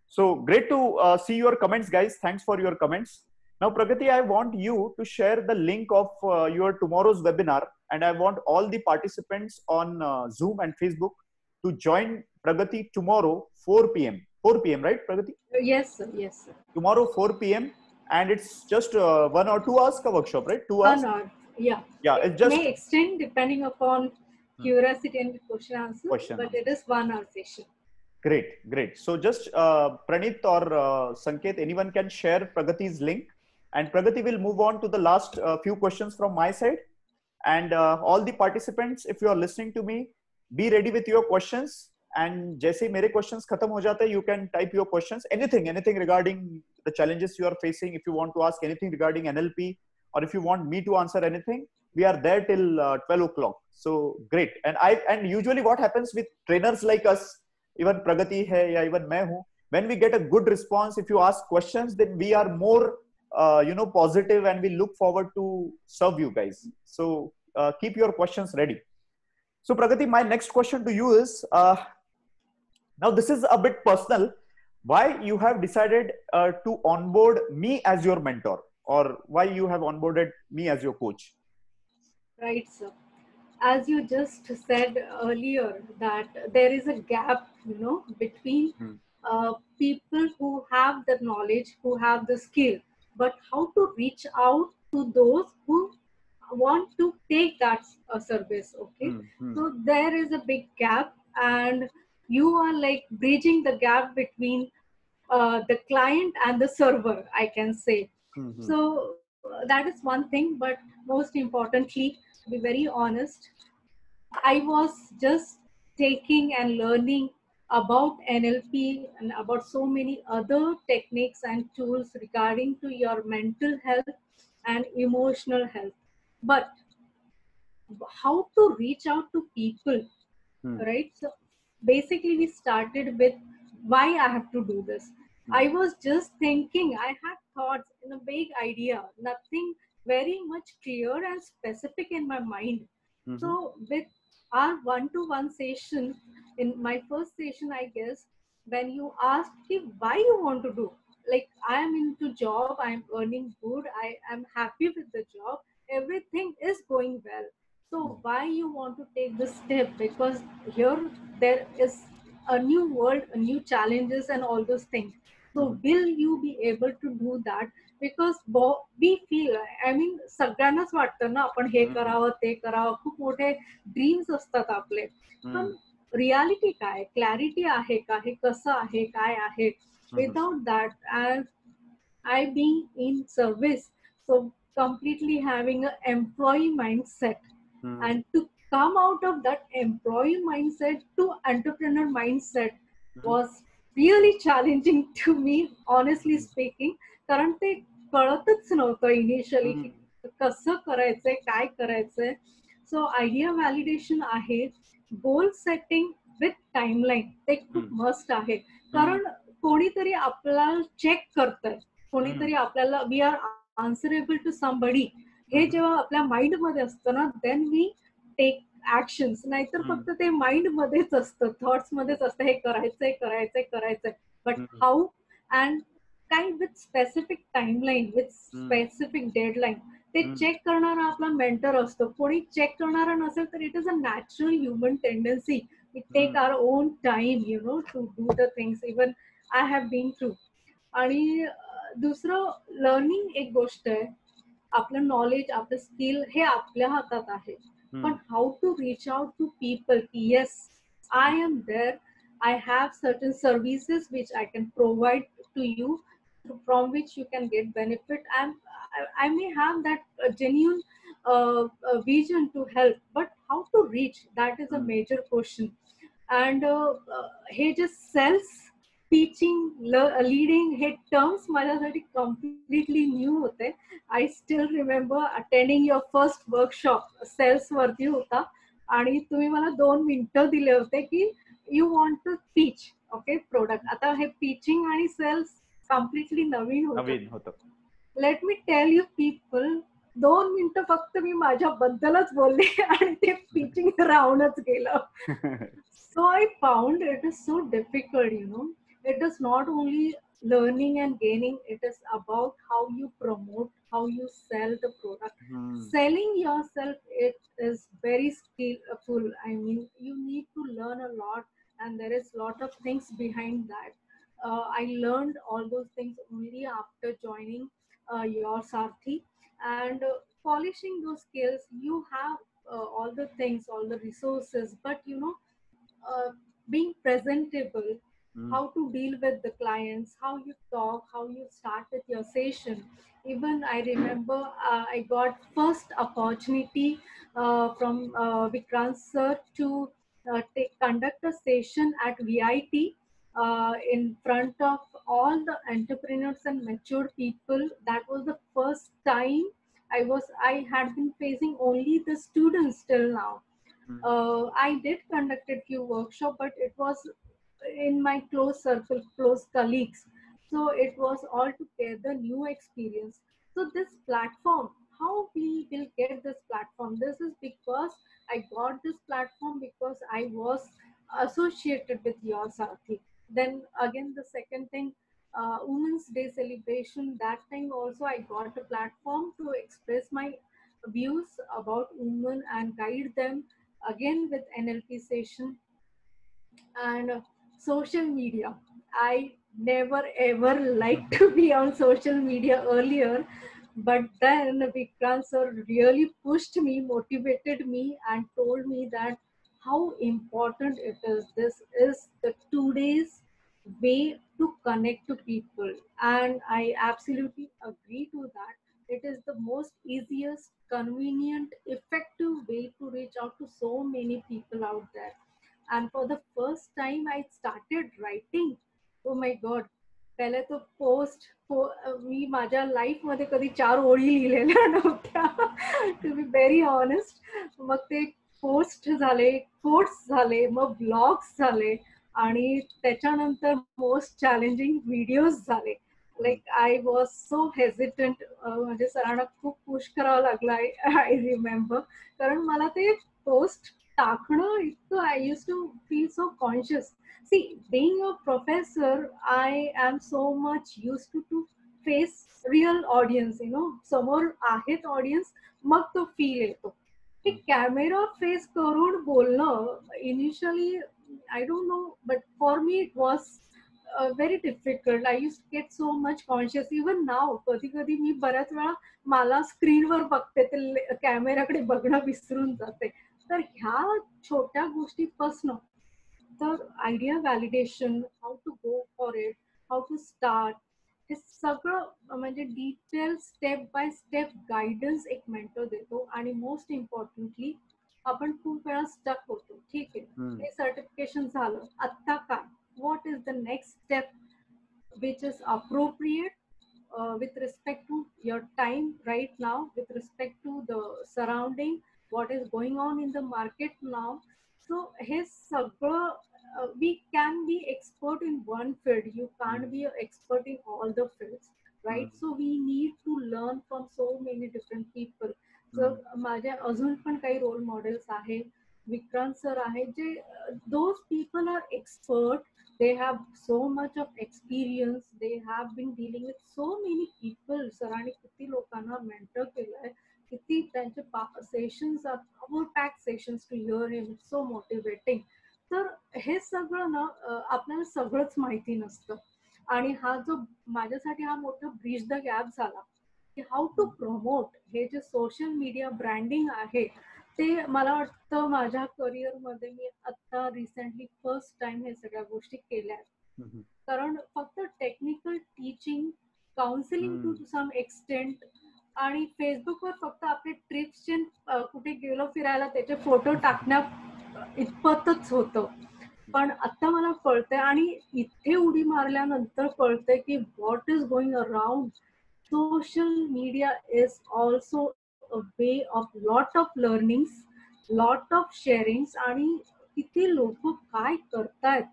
so great to uh, see your comments guys thanks for your comments now pragati i want you to share the link of uh, your tomorrow's webinar and I want all the participants on uh, Zoom and Facebook to join Pragati tomorrow 4 p.m. 4 p.m. right, Pragati? Yes, sir. Yes, sir. Tomorrow 4 p.m. and it's just uh, one or two hours ka workshop, right? Two hours. One hour. Yeah. Yeah, it it's just may extend depending upon curiosity and question answer, Question but it is one hour session. Great, great. So just uh, Pranit or uh, Sanket, anyone can share Pragati's link, and Pragati will move on to the last uh, few questions from my side. And uh, all the participants, if you are listening to me, be ready with your questions. And जैसे मेरे questions खत्म हो जाते हैं, you can type your questions. Anything, anything regarding the challenges you are facing. If you want to ask anything regarding NLP, or if you want me to answer anything, we are there till uh, 12 o'clock. So great. And I and usually what happens with trainers like us even pragati hai ya even main hu when we get a good response if you ask questions then we are more uh, you know positive and we look forward to serve you guys so uh, keep your questions ready so pragati my next question to you is uh, now this is a bit personal why you have decided uh, to onboard me as your mentor or why you have onboarded me as your coach Right, sir. As you just said earlier, that there is a gap, you know, between Hmm. uh, people who have the knowledge, who have the skill, but how to reach out to those who want to take that uh, service. Okay. Hmm, hmm, So there is a big gap, and you are like bridging the gap between uh, the client and the server, I can say. hmm, hmm. So uh, that is one thing, but most importantly, to be very honest, I was just taking and learning about NLP and about so many other techniques and tools regarding to your mental health and emotional health. But how to reach out to people, Hmm. right? So basically, we started with why I have to do this. I was just thinking, I had thoughts in a big idea, nothing very much clear and specific in my mind. Mhm. So, with our one to one session, in my first session, I guess, when you ask me why you want to do, like I am into job, I am earning good, I am happy with the job, everything is going well. So, why you want to take this step? Because here there is a new world, a new challenges, and all those things. So, Mhm. will you be able to do that? Because we feel I mean सगळ्यांनाच वाटतं ना आपण हे करावं ते करावं. खूप मोठे dreams असतात आपले. पण रियालिटी काय? क्लॅरिटी आहे का? हे कसं आहे? काय आहे? Without that I be in service so completely having a employee mind set and to come out of that employee mind set to entrepreneur mind set was really challenging to me honestly speaking कारण ते कळतच नव्हतं initially की कसं करायचंय काय करायचंय. सो idea validation आहे. गोल सेटिंग विथ टाइमलाईन ते खूप. मस्ट आहे. कारण कोणीतरी आपल्याला चेक करतंय. कोणीतरी आपल्याला we are answerable to somebody हे. जेव्हा आपल्या माइंडमध्ये असतं ना देन वी टेक ऍक्शन्स नाहीतर. फक्त ते माइंड मध्येच असतं. थॉट्स मध्येच असतं. हे करायचंय करायचंय करायचंय. बट. हाऊ अँड काय with specific timeline with. Specific deadline ते. चेक करणारा आपला मेंटर असतो. कोणी चेक करणारा नसेल तर it is a natural human tendency we take. Our own time you know to do the things even I have been through आणि दुसरं लर्निंग एक गोष्ट आहे. आपलं नॉलेज आपलं स्किल हे आपल्या हातात आहे. पण how to reach out to people की yes I am there I have certain services which I can provide to you from which you can get benefit and I, I may have that uh, genuine uh, uh, vision to help but how to reach that is a Hmm. major question and uh, uh, hey J sales teaching leading hey terms माझ्यासाठी completely new होते I still remember attending your first workshop sales वरती होता आणि तुम्ही मला दोन मिनिटं दिले होते की you want to teach okay product आता हे टीचिंग आणि सेल्स कम्प्लिटली नवीन होतं नवीन होतं let me tell you people दोन मिनिटं फक्त मी माझ्याबद्दलच बोलले आणि ते टीचिंग राहूनच गेलं So I found it is so difficult, you know. It is not only learning and gaining, it is about how you promote, how you sell the product. Hmm, Selling yourself, it is very skillful. I mean, you need to learn a lot, and there is lot of things behind that. Uh, I learned all those things only after joining uh, your Sarthi and uh, polishing those skills. You have uh, all the things, all the resources, but you know, uh, being presentable, Mm. how to deal with the clients, how you talk, how you start with your session. Even I remember uh, I got first opportunity uh, from uh, Vikrant sir to uh, take, conduct a session at VIT uh, in front of all the entrepreneurs and mature people. That was the first time I was I had been facing only the students till now. Hmm. Uh, I did conducted few workshop, but it was in my close circle, close colleagues. So it was altogether new experience. So this platform, how we will get this platform? This is because I got this platform because I was associated with your Sarthi. Then again, the second thing, uh, Women's Day celebration. That thing also I got a platform to express my views about women and guide them again with NLP session and social media. I never ever liked to be on social media earlier, but then Vikrant sir really pushed me, motivated me, and told me that how important it is. This is the today's way to connect to people, and I absolutely agree to that. It is the most easiest, convenient, effective way to reach out to so many people out there and for the first time i started writing oh my god पहिले तो post मी माझ्या life मध्ये कधी चार ओळी लिहिलेल्या नव्हत्या to be very honest मग ते पोस्ट झाले कोट्स झाले मग ब्लॉग्स झाले आणि त्याच्यानंतर मोस्ट चॅलेंजिंग व्हिडिओज झाले. Like I was so hesitant म्हणजे सरांना खूप पुश करावं लागलं आय आय रिमेंबर कारण मला ते पोस्ट टाकणं इतकं I use to feel so conscious see being a professor I am so much used to to face real audience you know समोर आहेत ऑडियन्स मग तो फील येतो. की कॅमेरा फेस करून बोलणं initially I don't know but for me it was very difficult I use get so much conscious even now कधी कधी मी बऱ्याच वेळा मला स्क्रीनवर बघते ते कॅमेराकडे बघणं विसरून जाते. तर ह्या छोट्या गोष्टीपासनं तर idea validation how to go for it how to start हे सगळं म्हणजे detail step by step guidance एक मेंटर देतो आणि मोस्ट इम्पॉर्टंटली आपण खूप वेळा स्टक होतो ठीक आहे हम्म. हे सर्टिफिकेशन झालं आत्ता काय what is the next step which is appropriate with respect to your time right now with respect to the surrounding what is going on in the market now so his सगळं uh, we can be expert in one field you can't be an expert in all the fields right so we need to learn from so many different people so माझे अजून पण काही role models आहेत Vikrant sir आहेत जे those people are expert they have so much of experience they have been dealing with so many people सरांनी किती लोकांना mentor केलंय किती त्यांचे sessions our pack sessions to hear him so motivating तर हे सगळं ना आपल्याला सगळंच माहिती नसतं आणि हा जो माझ्यासाठी हा मोठा ब्रिज द गॅप झाला की हाऊ टू प्रमोट हे जे सोशल मीडिया ब्रँडिंग आहे ते मला वाटतं माझ्या करिअरमध्ये मी आता रिसेंटली फर्स्ट टाइम हे सगळ्या गोष्टी केल्या. कारण फक्त technical teaching counselling to. Some extent आणि फेसबुकवर फक्त आपले ट्रिप्सचे कुठे गेलो फिरायला त्याचे फोटो टाकण्या इतपतच होतं. पण आता मला कळतंय आणि इथे उडी मारल्यानंतर कळतंय की what is going around social media is also a way of lot of learnings lot of sharings आणि किती लोक काय करतायत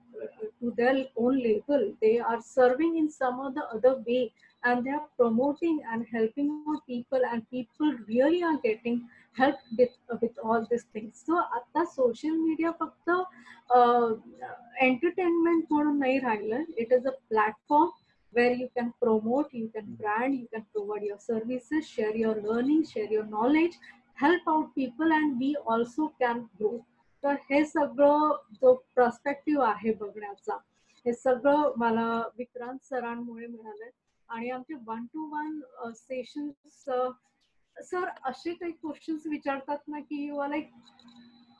to their own level they are serving in some of the other way and they are promoting and helping people and people really are getting help with with all these things so आता social media फक्त entertainment म्हणून नाही राहिलं it is a platform where you can promote, you can brand, you can provide your services, share your learning, share your knowledge, help out people, and we also can grow. तर हे सगळं जो perspective आहे बघण्याचा हे सगळं मला विक्रांत सरांमुळे मिळालंय आणि आमचे one to one sessions sir असे काही क्वेश्चन्स विचारतात ना की यू आर लाईक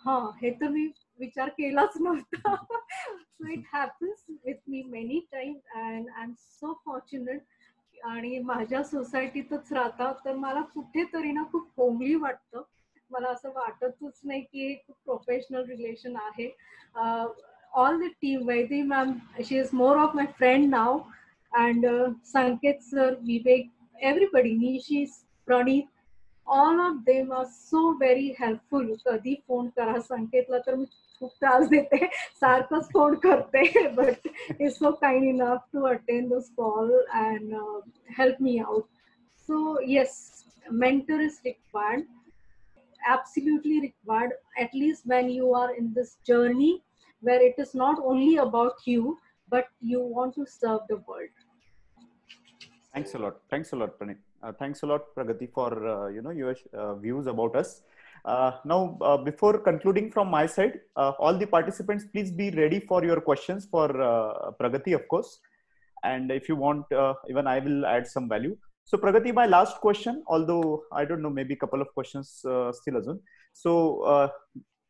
हा हे तर मी विचार केलाच नव्हता. So it happens with me many time and I am so fortunate आणि माझ्या सोसायटीतच राहतात तर मला कुठेतरी ना खूप होमली वाटतं. मला असं वाटतच नाही की हे खूप प्रोफेशनल रिलेशन आहे. All the team Vaidi ma'am she is more of my friend now and Sanket sir Vivek everybody Nishi Praneet all of them are so very helpful कधी फोन करा संकेतला तर मी खूप त्रास देते सारखंच फोन करते but is so kind enough to attend this call and help me out so yes mentor is required absolutely required at least when you are in this journey where it is not only about you but you want to serve the world thanks a lot thanks a lot Pranit. Uh, thanks a lot pragati for uh, you know your uh, views about us now before concluding from my side all the participants please be ready for your questions for pragati of course and if you want even i will add some value so pragati my last question although i don't know maybe a couple of questions still azun so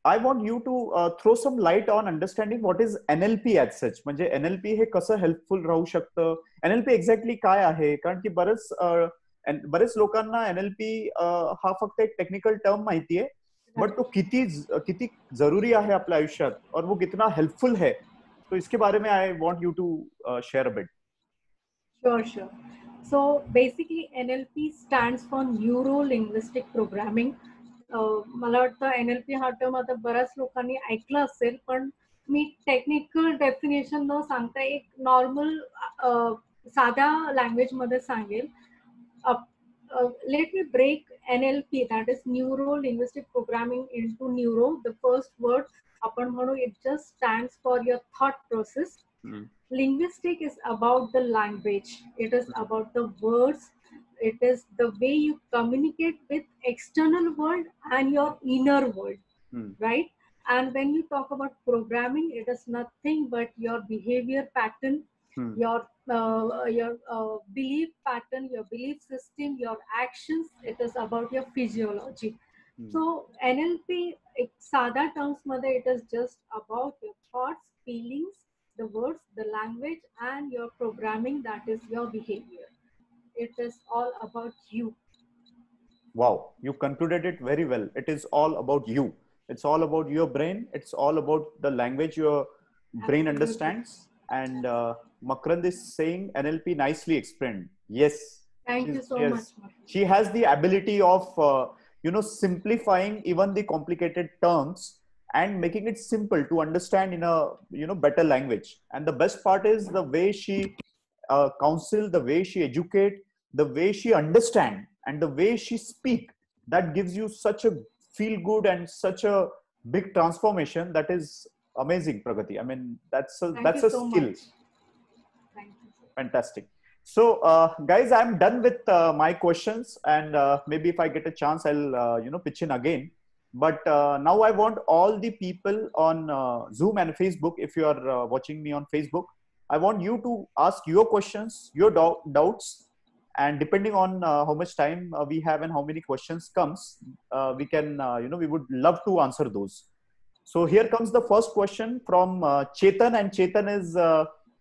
I want you to uh, throw some light on understanding what is NLP as such. म्हणजे NLP हे कसं helpful राहू शकतं NLP exactly काय आहे कारण की बरेच बरेच लोकांना एनएलपी हा फक्त एक टेक्निकल टर्म माहिती है बट तो किती किती ज़रूरी आहे आपल्या आयुष्यात? और वो कितना हेल्पफुल है? तो इसके बारे में I want you to share bit sure sure so basically NLP stands for neuro linguistic programming मला वाटतं एन एल पी हा टर्म आता बऱ्याच लोकांनी ऐकलं असेल पण मी टेक्निकल डेफिनेशन न सांगता एक नॉर्मल साध्या लँग्वेजमध्ये सांगेल. uh, let me break NLP, that is Neuro Linguistic Programming, into Neuro. The first word, upon Hono, it just stands for your thought process. Mm. Linguistic is about the language, it is hmm. about the words, it is the way you communicate with external world and your inner world, mm. right? And when you talk about programming, it is nothing but your behavior pattern hmm. your uh, your uh, belief pattern your belief system your actions it is about your physiology. Hmm. so nlp it, sada terms mother it is just about your thoughts feelings the words the language and your programming that is your behavior. It is all about you. Wow you concluded it very well. It is all about you. It's all about your brain. It's all about the language your brain Absolutely. understands. And uh, makrand is saying nlp nicely explained. Yes. Thank you so yes. much she has the ability of uh, you know simplifying even the complicated terms and making it simple to understand in a you know better language. And the best part is the way she uh, counsel the way she educate the way she understand and the way she speak that gives you such a feel good and such a big transformation that is amazing pragati. I mean that's a Thank that's a so skill. much. Fantastic. So uh, guys i'm done with uh, my questions and uh, maybe if i get a chance i'll uh, you know pitch in again. But uh, now i want all the people on uh, zoom and facebook if you are watching me on facebook i want you to ask your questions your dou- doubts and depending on how much time we have and how many questions comes we can you know we would love to answer those. So here comes the first question from chetan and chetan is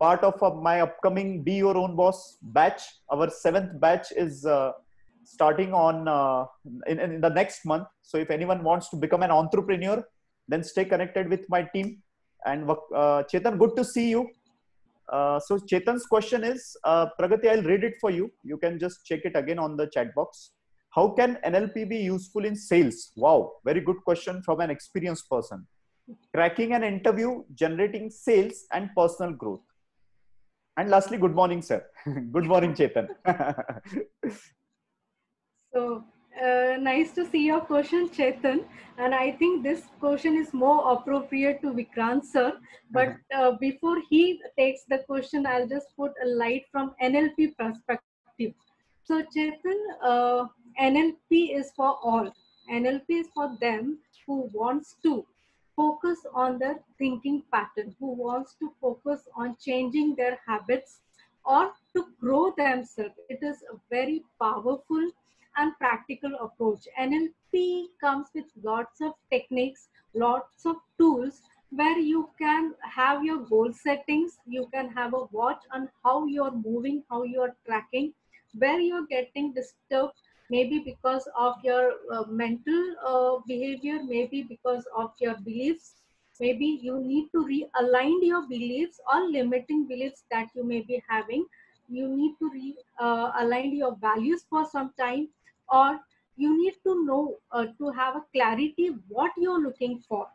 part of uh, my upcoming be your own boss batch. Our seventh batch is uh, starting on uh, in, in the next month. So if anyone wants to become an entrepreneur then stay connected with my team. And uh, chetan good to see you. Uh, so chetan's question is uh, pragati i'll read it for you. You can just check it again on the chat box. How can nlp be useful in sales? Wow very good question from an experienced person. Cracking an interview generating sales and personal growth and lastly good morning sir good morning chetan So uh, nice to see your question, Chetan. And I think this question is more appropriate to Vikrant sir. But uh, before he takes the question, I'll just put a light from NLP perspective. So Chetan, uh, NLP is for all. NLP is for them who wants to focus on their thinking pattern, who wants to focus on changing their habits, or to grow themselves. It is a very powerful and practical approach. NLP comes with lots of techniques, lots of tools where you can have your goal settings, you can have a watch on how you're moving, how you're tracking, where you're getting disturbed, maybe because of your uh, mental uh, behavior, maybe because of your beliefs, maybe you need to realign your beliefs or limiting beliefs that you may be having. You need to realign uh, your values for some time or you need to know uh, to have a clarity what you're looking for.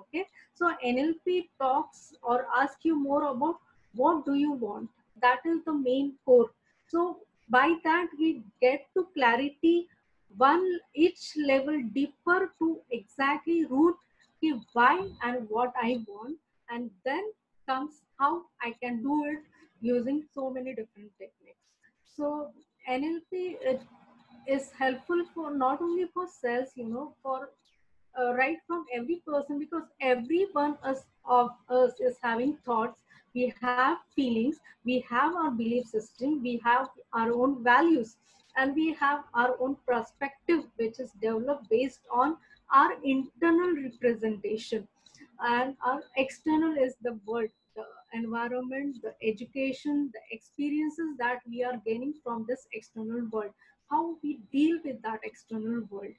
Okay? So nlp talks or ask you more about what do you want. That is the main core. So by that we get to clarity one each level deeper to exactly root why and what i want. And then comes how i can do it using so many different techniques. So nlp it is helpful for not only for sales you know for uh, right from every person because every one of us is having thoughts we have feelings we have our belief system we have our own values and we have our own perspective which is developed based on our internal representation. And our external is the world the environment the education the experiences that we are gaining from this external world how we deal with that external world.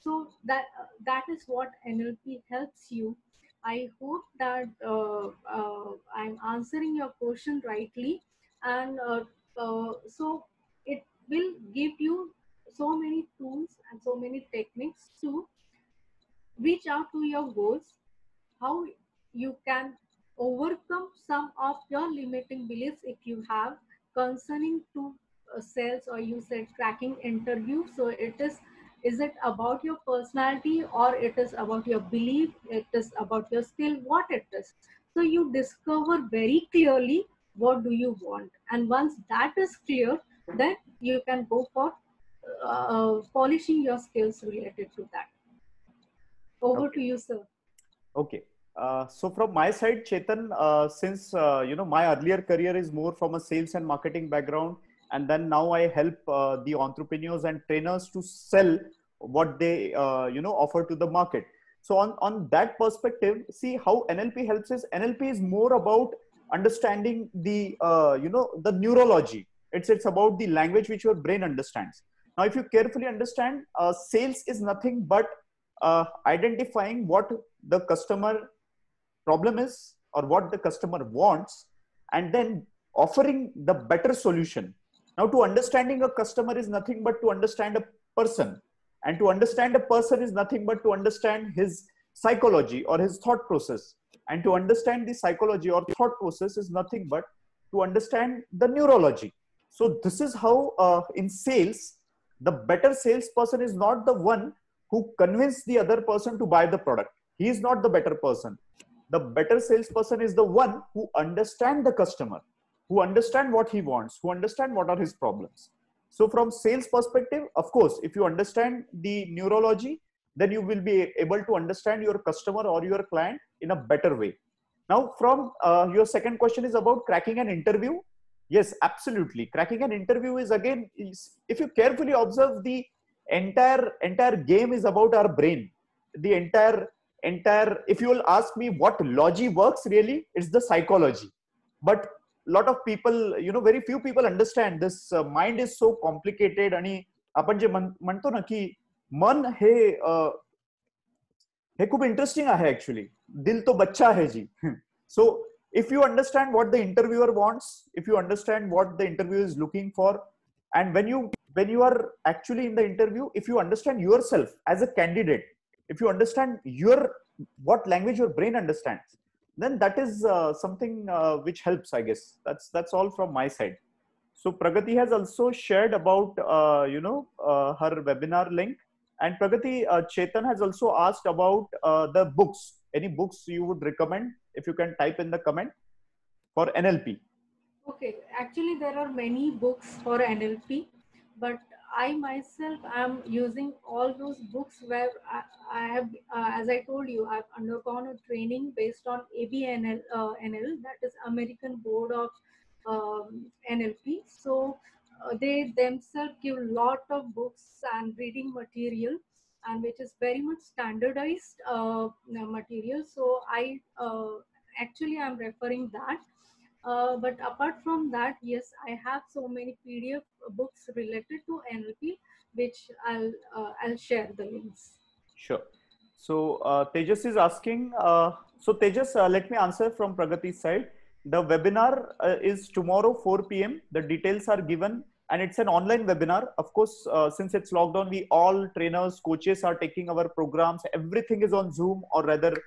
So that that is what nlp helps you i hope that uh, uh, i'm answering your question rightly. And uh, so it will give you so many tools and so many techniques to reach out to your goals how you can overcome some of your limiting beliefs if you have concerning to sales or you said cracking interview. So it is is it about your personality or it is about your belief? It is about your skill what it is. So you discover very clearly what do you want. And once that is clear then you can go for uh, polishing your skills related to that. Over okay. to you sir. Okay. Uh, so from my side chetan uh, since uh, you know my earlier career is more from a sales and marketing background and then now i help uh, the entrepreneurs and trainers to sell what they uh, you know offer to the market. So on on that perspective see how nlp helps is nlp is more about understanding the uh, you know the neurology. It's it's about the language which your brain understands. Now if you carefully understand uh, sales is nothing but uh, identifying what the customer problem is or what the customer wants and then offering the better solution now, to understanding a customer is nothing but to understand a person. And to understand a person is nothing but to understand his psychology or his thought process. And to understand the psychology or thought process is nothing but to understand the neurology. So, this is how uh, in sales, the better salesperson is not the one who convinces the other person to buy the product. He is not the better person. The better salesperson is the one who understands the customer who understand what he wants, who understand what are his problems. So from sales perspective, of course, if you understand the neurology, then you will be able to understand your customer or your client in a better way. Now, from uh, your second question is about cracking an interview. Yes, absolutely. Cracking an interview is again, is, if you carefully observe the entire entire game is about our brain. The entire entire. If you will ask me what logic works, really, it's the psychology. But lot of people you know very few people understand this uh, mind is so complicated आणि आपण जे म्हणतो ना की मन हे हे खूप interesting आहे actually दिल तो बच्चा आहे जी सो if you understand what the interviewer wants if you understand what the interviewer is looking for and when you when you are actually in the interview if you understand yourself as a candidate if you understand your what language your brain understands then that is uh, something uh, which helps i guess. That's that's all from my side. So pragati has also shared about uh, you know uh, her webinar link. And pragati uh, chetan has also asked about uh, the books. Any books you would recommend? If you can type in the comment for nlp okay. Actually there are many books for nlp but I myself am using all those books where I, I have, uh, as I told you, I've undergone a training based on ABNL, uh, NL, that is American Board of um, NLP. So uh, they themselves give a lot of books and reading material and which is very much standardized uh, material. So I uh, actually I'm referring that. Uh, but apart from that, yes, I have so many PDF books related to NLP, which I'll uh, I'll share the links. Sure. So uh, Tejas is asking. Uh, so Tejas, let me answer from Pragati's side. The webinar is tomorrow 4 p.m. The details are given and it's an online webinar of course uh, since it's lockdown we all trainers coaches are taking our programs everything is on zoom or rather uh,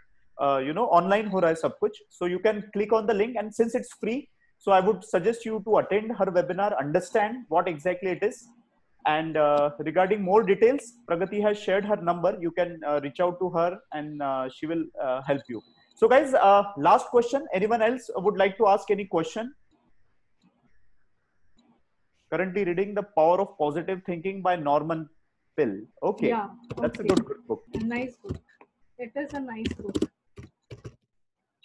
you know online ho raha hai sab kuch so you can click on the link and since it's free so i would suggest you to attend her webinar understand what exactly it is and uh, regarding more details pragati has shared her number you can uh, reach out to her and uh, she will uh, help you so guys last question anyone else would like to ask any question currently reading The Power of Positive Thinking by Norman Peale. Okay. Yeah. That's okay. a good, good book. Nice book. It is a nice book.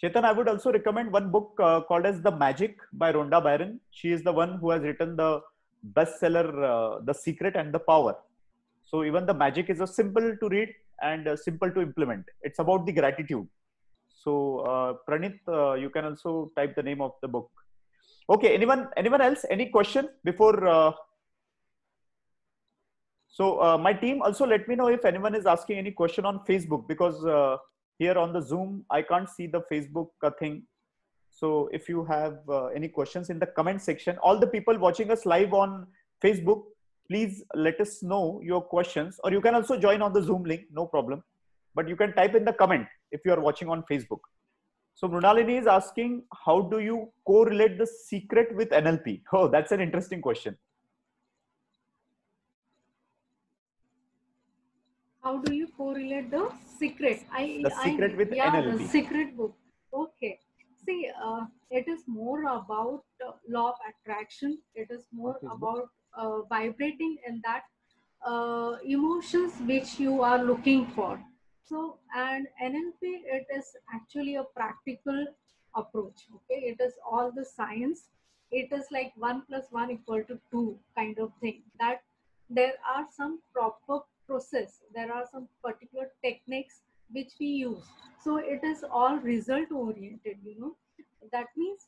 Chetan, I would also recommend one book uh, called as The Magic by Rhonda Byrne. She is the one who has written the bestseller uh, The Secret and the Power. So even The Magic is a simple to read and uh, simple to implement. It's about the gratitude. So uh, Pranit, uh, you can also type the name of the book okay anyone anyone else any question before uh, so my team also let me know if anyone is asking any question on facebook because here on the zoom i can't see the facebook uh, thing so if you have uh, any questions in the comment section all the people watching us live on facebook please let us know your questions or you can also join on the zoom link no problem but you can type in the comment if you are watching on facebook so Mrunalini is asking, how do you correlate the secret with NLP? Oh, that's an interesting question. How do you correlate the secret? I, the secret I, with yeah, NLP. The secret book. Okay. See, uh, it is more about uh, law of attraction. It is more about uh, vibrating in that uh, emotions which you are looking for so, and NLP, it is actually a practical approach. Okay, it is all the science. It is like one plus one equal to two kind of thing. That there are some proper process. There are some particular techniques which we use. So it is all result oriented. You know, that means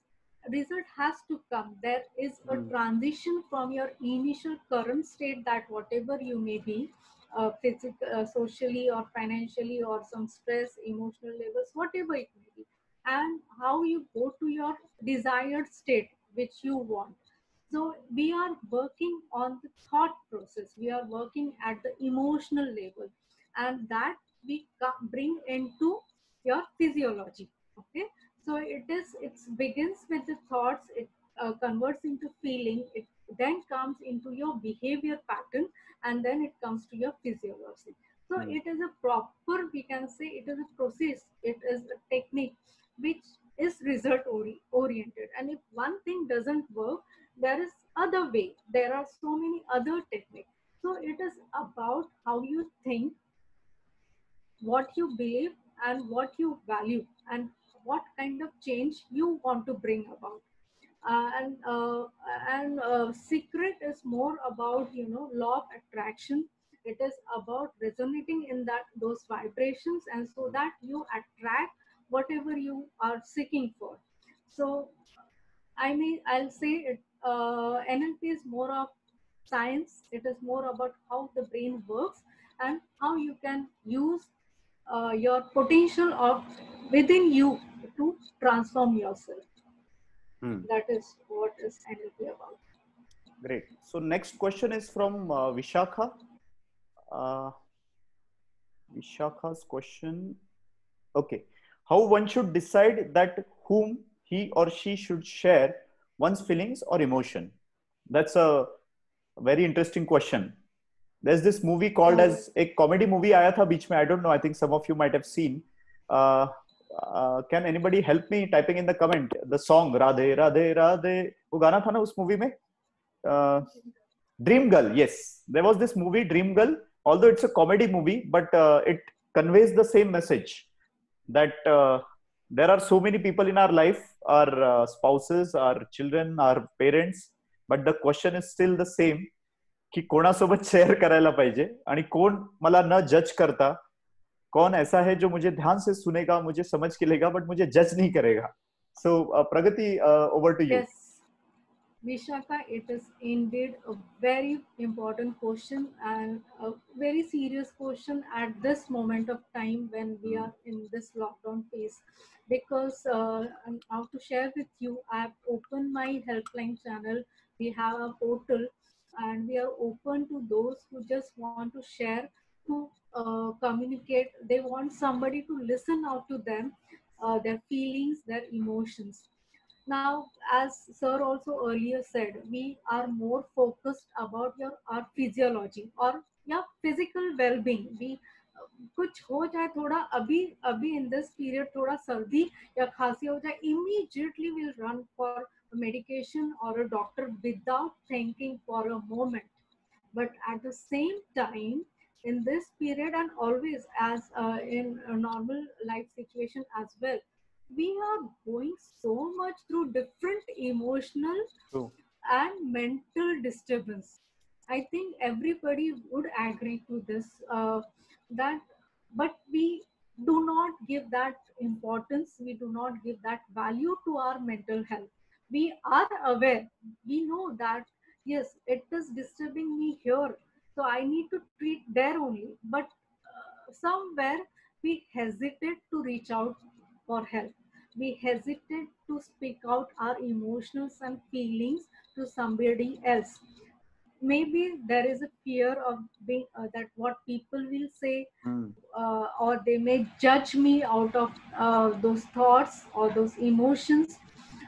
result has to come. There is a mm. transition from your initial current state that whatever you may be uh, physical, uh, socially or financially or some stress, emotional levels, whatever it may be, and how you go to your desired state which you want. So we are working on the thought process. We are working at the emotional level, and that we bring into your physiology. Okay, so it is it begins with the thoughts. It uh, converts into feeling. It then comes into your behavior pattern and then it comes to your physiology so mm. it is a proper we can say it is a process it is a technique which is result ori- oriented and if one thing doesn't work there is other way. There are so many other techniques. So it is about how you think what you believe and what you value and what kind of change you want to bring about. Uh, and uh, and uh, secret is more about you know law of attraction. It is about resonating in that those vibrations and so that you attract whatever you are seeking for. So i mean i'll say it uh, nlp is more of science it is more about how the brain works and how you can use uh, your potential of within you to transform yourself Hmm. That is what is NLP about. Great. So next question is from uh, Vishakha. Uh, Vishakha's question. Okay. How one should decide that whom he or she should share one's feelings or emotion? That's a very interesting question. There's this movie called oh. as a comedy movie आया था बीच में I don't know I think some of you might have seen uh, uh, can anybody help me typing in the comment the song radhe radhe radhe wo gana tha na us movie mein uh, dream girl yes there was this movie dream girl although it's a comedy movie but uh, it conveys the same message that uh, there are so many people in our life our uh, spouses our children our parents but the question is still the same की कोणासोबत share करायला पाहिजे आणि कोण मला न जज करता कौन ऐसा है जो मुझे ध्यान से सुनेगा मुझे समझ के लेगा बट मुझे जज नहीं करेगा so Pragati over to you Vishaka, it is indeed a very important question and a very serious question at this moment of time when we are in this lockdown phase. Because uh, out to share with you, I've opened my helpline channel. We have a portal and we are open to those who just want to share, to uh, communicate. They want somebody to listen out to them, uh, their feelings, their emotions. Now, as sir also earlier said, we are more focused about your our physiology or your physical well-being. We कुछ हो जाए थोड़ा अभी अभी in this period थोड़ा सर्दी या खांसी हो जाए immediately we'll run for medication or a doctor without thinking for a moment. But at the same time, in this period and always as uh, in a normal life situation as well, we are going so much through different emotional True. and mental disturbance. I think everybody would agree to this uh, that, but we do not give that importance, we do not give that value to our mental health. We are aware we know that yes it is disturbing me here so i need to treat there only but uh, somewhere we hesitate to reach out for help. We hesitate to speak out our emotions and feelings to somebody else maybe there is a fear of being uh, that what people will say mm. uh, or they may judge me out of uh, those thoughts or those emotions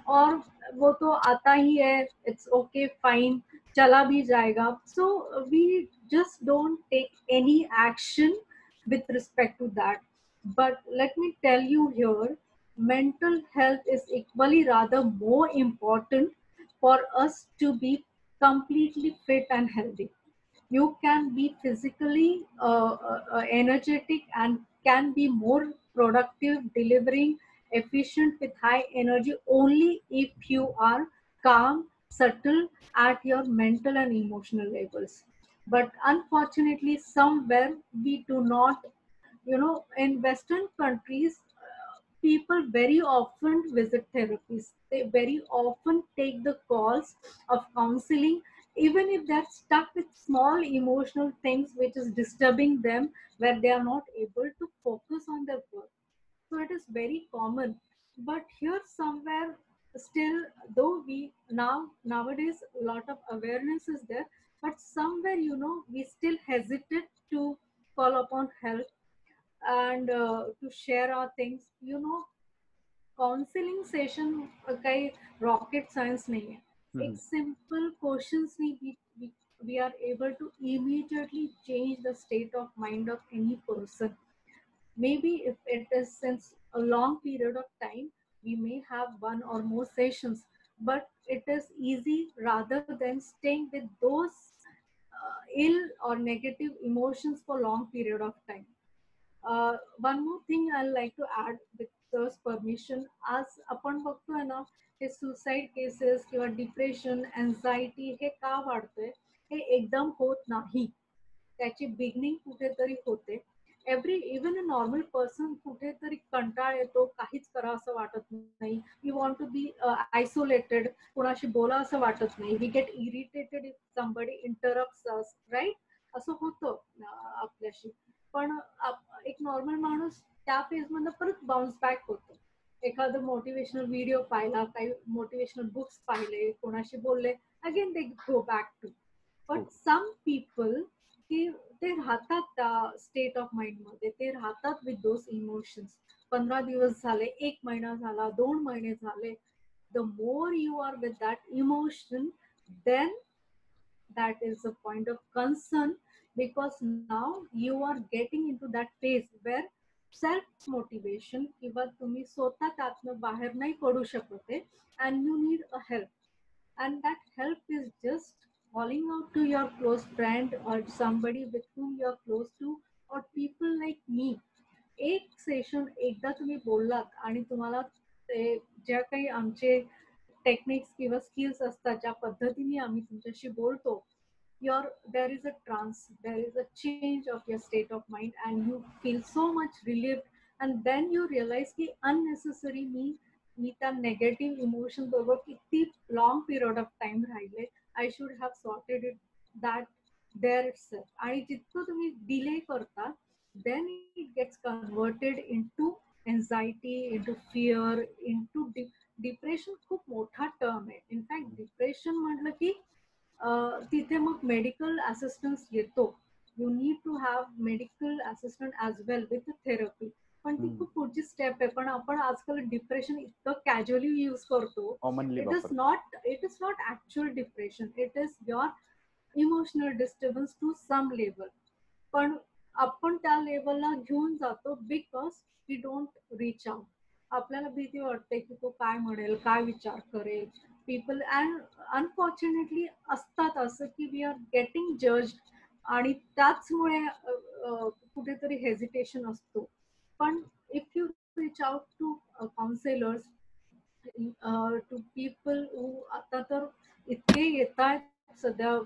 or वो तो आता ही है it's okay fine चला भी जाएगा so we just don't take any action with respect to that. But let me tell you here, mental health is equally rather more important for us to be completely fit and healthy. You can be physically uh, uh, energetic and can be more productive delivering efficient with high energy only if you are calm, subtle at your mental and emotional levels. But unfortunately, somewhere we do not, you know, in Western countries, people very often visit therapists. They very often take the calls of counseling, even if they're stuck with small emotional things which is disturbing them, where they are not able to focus on their work so it is very common. But here somewhere still, though we now nowadays a lot of awareness is there, but somewhere you know we still hesitate to call upon help and uh, to share our things. You know, counselling session काही rocket science नहीं है एक simple questions नहीं we, we are able to immediately change the state of mind of any person maybe if it is since a long period of time, we may have one or more sessions, but it is easy rather than staying with those uh, ill or negative emotions for long period of time. Uh, one more thing I'd like to add with sir's permission, as आपण बघतोय ना हे suicide cases किंवा depression anxiety हे का वाढतंय? हे एकदम होत नाही. त्याची बिगनिंग कुठेतरी होते. Every even a normal person कुठेतरी कंटाळ येतो काहीच करा असं वाटत नाही. You want to be isolated कोणाशी बोला असं वाटत नाही. We get irritated if somebody interrupt right असं होतं uh, आपल्याशी. पण एक नॉर्मल माणूस त्या फेज मधनं परत बाउन्स बॅक होतो. एखादं मोटिवेशनल व्हिडिओ पाहिला काही मोटिवेशनल बुक्स पाहिले कोणाशी बोलले again they go back to but some people की ते राहतात त्या स्टेट ऑफ माइंडमध्ये ते राहतात विथ दोज इमोशन्स पंधरा दिवस झाले एक महिना झाला दोन महिने झाले. The more you are with that emotion then that is a point of concern. because now you are getting into that phase where self motivation किंवा तुम्ही स्वतः त्यातनं बाहेर नाही पडू शकत आहे and you need a help and that help is just calling out to your close friend और somebody with whom your close to or people like me एक सेशन एकदा तुम्ही बोललात आणि तुम्हाला ते ज्या काही आमचे टेक्निक्स किंवा स्किल्स असतात ज्या पद्धतीने आम्ही तुमच्याशी बोलतो your there is a trance there is a change of your state of mind and you feel so much relieved and then you realize की unnecessary मी मी त्या नेगेटिव्ह इमोशन बरोबर किती लॉंग पिरियड ऑफ टाइम राहिले I should have sorted it that there आणि जितकं तुम्ही delay करता then it gets converted in to anxiety in to fear in to depression खूप मोठा टर्म आहे इनफॅक्ट डिप्रेशन म्हटलं की तिथे मग मेडिकल असिस्टन्स येतो. You need to have medical assistant as well with therapy पण ती खूप पुढची स्टेप आहे. पण आपण आजकाल डिप्रेशन इतकं कॅज्युअली यूज करतो. It is not it is not actual depression it is your emotional disturbance to some level पण आपण त्या लेवलला घेऊन जातो because we don't reach out आपल्याला भीती वाटते की तो काय म्हणेल काय विचार करेल. पीपल अँड अनफॉर्च्युनेटली असतात असं की वी आर गेटिंग जज आणि त्याचमुळे कुठेतरी हेजिटेशन असतो. पण if you reach out to counsellors to people आता तर इतके येत आहेत सध्या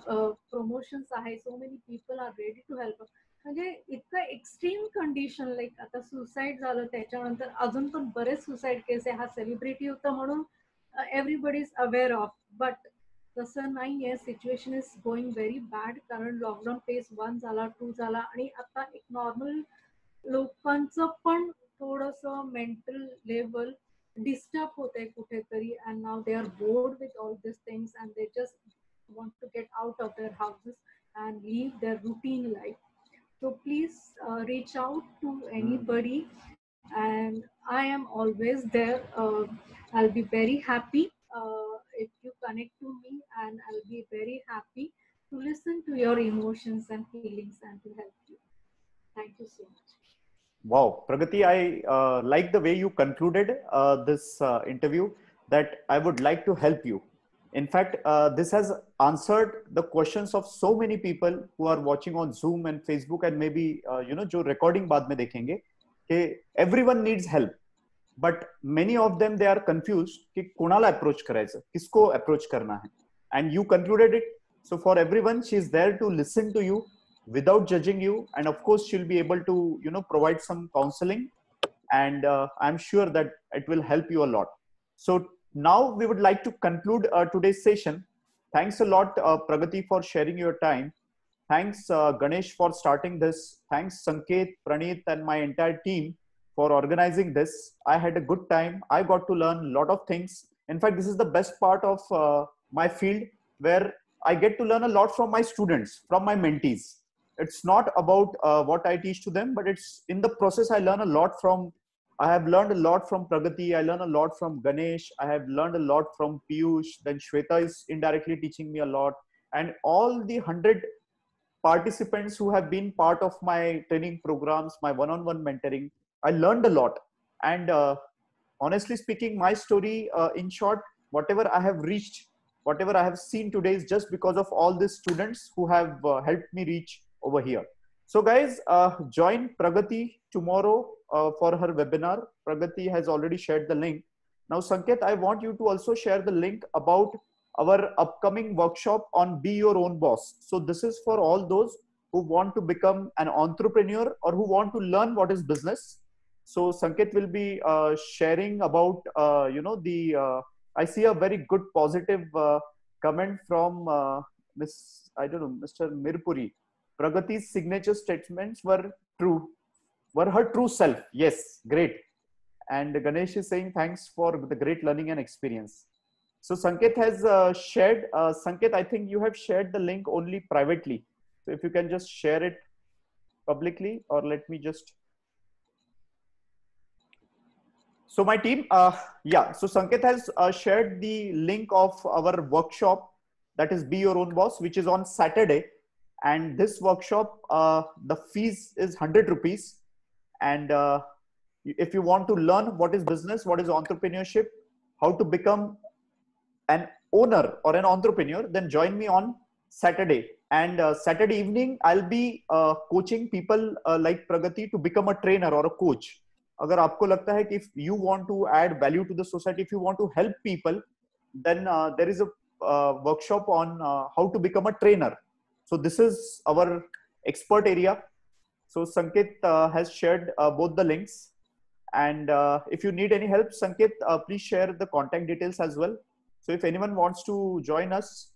प्रमोशन्स आहे so many people are ready to help म्हणजे इतकं एक्स्ट्रीम कंडिशन लाईक आता सुसाईड झालं त्याच्यानंतर अजून पण बरेच सुसाईड केस आहे. हा सेलिब्रिटी होता म्हणून everybody is aware of but तसं नाही आहे situation is going very bad कारण लॉकडाऊन फेज वन झाला टू झाला आणि आता एक नॉर्मल लोकांचं पण थोडस मेंटल लेवल डिस्टर्ब होत आहे कुठेतरी. And now they are bored with all this things and they just want to get out of their houses and leave their routine life. So please uh, reach out to anybody, and I am always there. Uh, I'll be very happy uh, if you connect to me, and I'll be very happy to listen to your emotions and feelings and to help you. Thank you so much. Wow, Pragati, I uh, like the way you concluded uh, this uh, interview. That I would like to help you. In fact, uh, this has answered the questions of so many people who are watching on Zoom and Facebook, and maybe uh, you know जो recording बाद में देखेंगे कि everyone needs help, but many of them they are confused कि कोणाला approach करायचं, किसको approach करना है, and you concluded it. So for everyone, she is there to listen to you without judging you, and of course she'll be able to you know provide some counseling, and uh, I'm sure that it will help you a lot. So now we would like to conclude uh, today's session. Thanks a lot, uh, Pragati, for sharing your time. Thanks, uh, Ganesh, for starting this. Thanks, Sanket, Praneeth, and my entire team for organizing this. I had a good time. I got to learn a lot of things. In fact, this is the best part of uh, my field where I get to learn a lot from my students, from my mentees. It's not about uh, what I teach to them, but it's in the process I learn a lot from I have learned a lot from Pragati. I learn a lot from Ganesh. I have learned a lot from Piyush. Then Shweta is indirectly teaching me a lot. And all the hundred participants who have been part of my training programs, my one-on-one mentoring, I learned a lot. And uh, honestly speaking, my story, uh, in short, whatever I have reached, whatever I have seen today is just because of all these students who have uh, helped me reach over here. So guys, join Pragati tomorrow uh, for her webinar. Pragati has already shared the link. Now, Sanket, I want you to also share the link about our upcoming workshop on Be Your Own Boss. So this is for all those who want to become an entrepreneur or who want to learn what is business. So Sanket will be uh, sharing about, uh, you know, the, I see a very good positive comment from Miss, I don't know, Mr. Mirpuri. Pragati's signature statements were true were her true self. Yes, great. And Ganesh is saying thanks for the great learning and experience. So Sanket has uh, shared, uh, Sanket, I think you have shared the link only privately. So if you can just share it publicly or let me just. So my team, uh, yeah, so Sanket has uh, shared the link of our workshop that is Be Your Own Boss, which is on Saturday. And this workshop, uh, the fees is 100 rupees and uh, if you want to learn what is business what is entrepreneurship how to become an owner or an entrepreneur then join me on Saturday. And uh, Saturday evening, I'll be uh, coaching people like Pragati to become a trainer or a coach. अगर आपको लगता है कि if you want to add value to the society, if you want to help people, then uh, there is a uh, workshop on uh, how to become a trainer. So this is our expert area. So Sanket uh, has shared uh, both the links. And uh, if you need any help, Sanket, uh, please share the contact details as well. So if anyone wants to join us,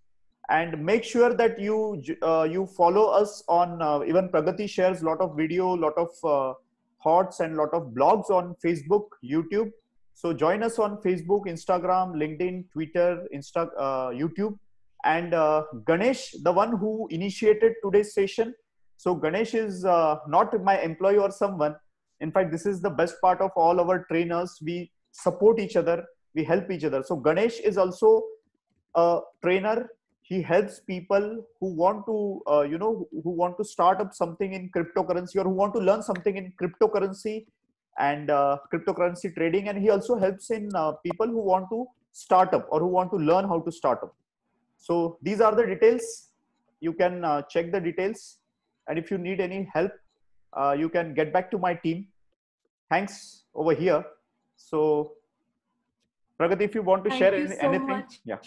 and make sure that you uh, you follow us on uh, even Pragati shares a lot of video, lot of uh, thoughts, and lot of blogs on Facebook, YouTube. So join us on Facebook, Instagram, LinkedIn, Twitter, Insta, uh, YouTube, and uh, Ganesh, the one who initiated today's session. So Ganesh is uh, not my employee or someone. In fact, this is the best part of all our trainers. We support each other, we help each other. So Ganesh is also a trainer. He helps people who want to, uh, you know, who want to start up something in cryptocurrency or who want to learn something in cryptocurrency and uh, cryptocurrency trading. And he also helps in uh, people who want to start up or who want to learn how to start up. So these are the details. You can uh, check the details. And if you need any help, uh, you can get back to my team. Thanks over here. So, Pragati, if you want to Thank share any, so anything, much. yeah,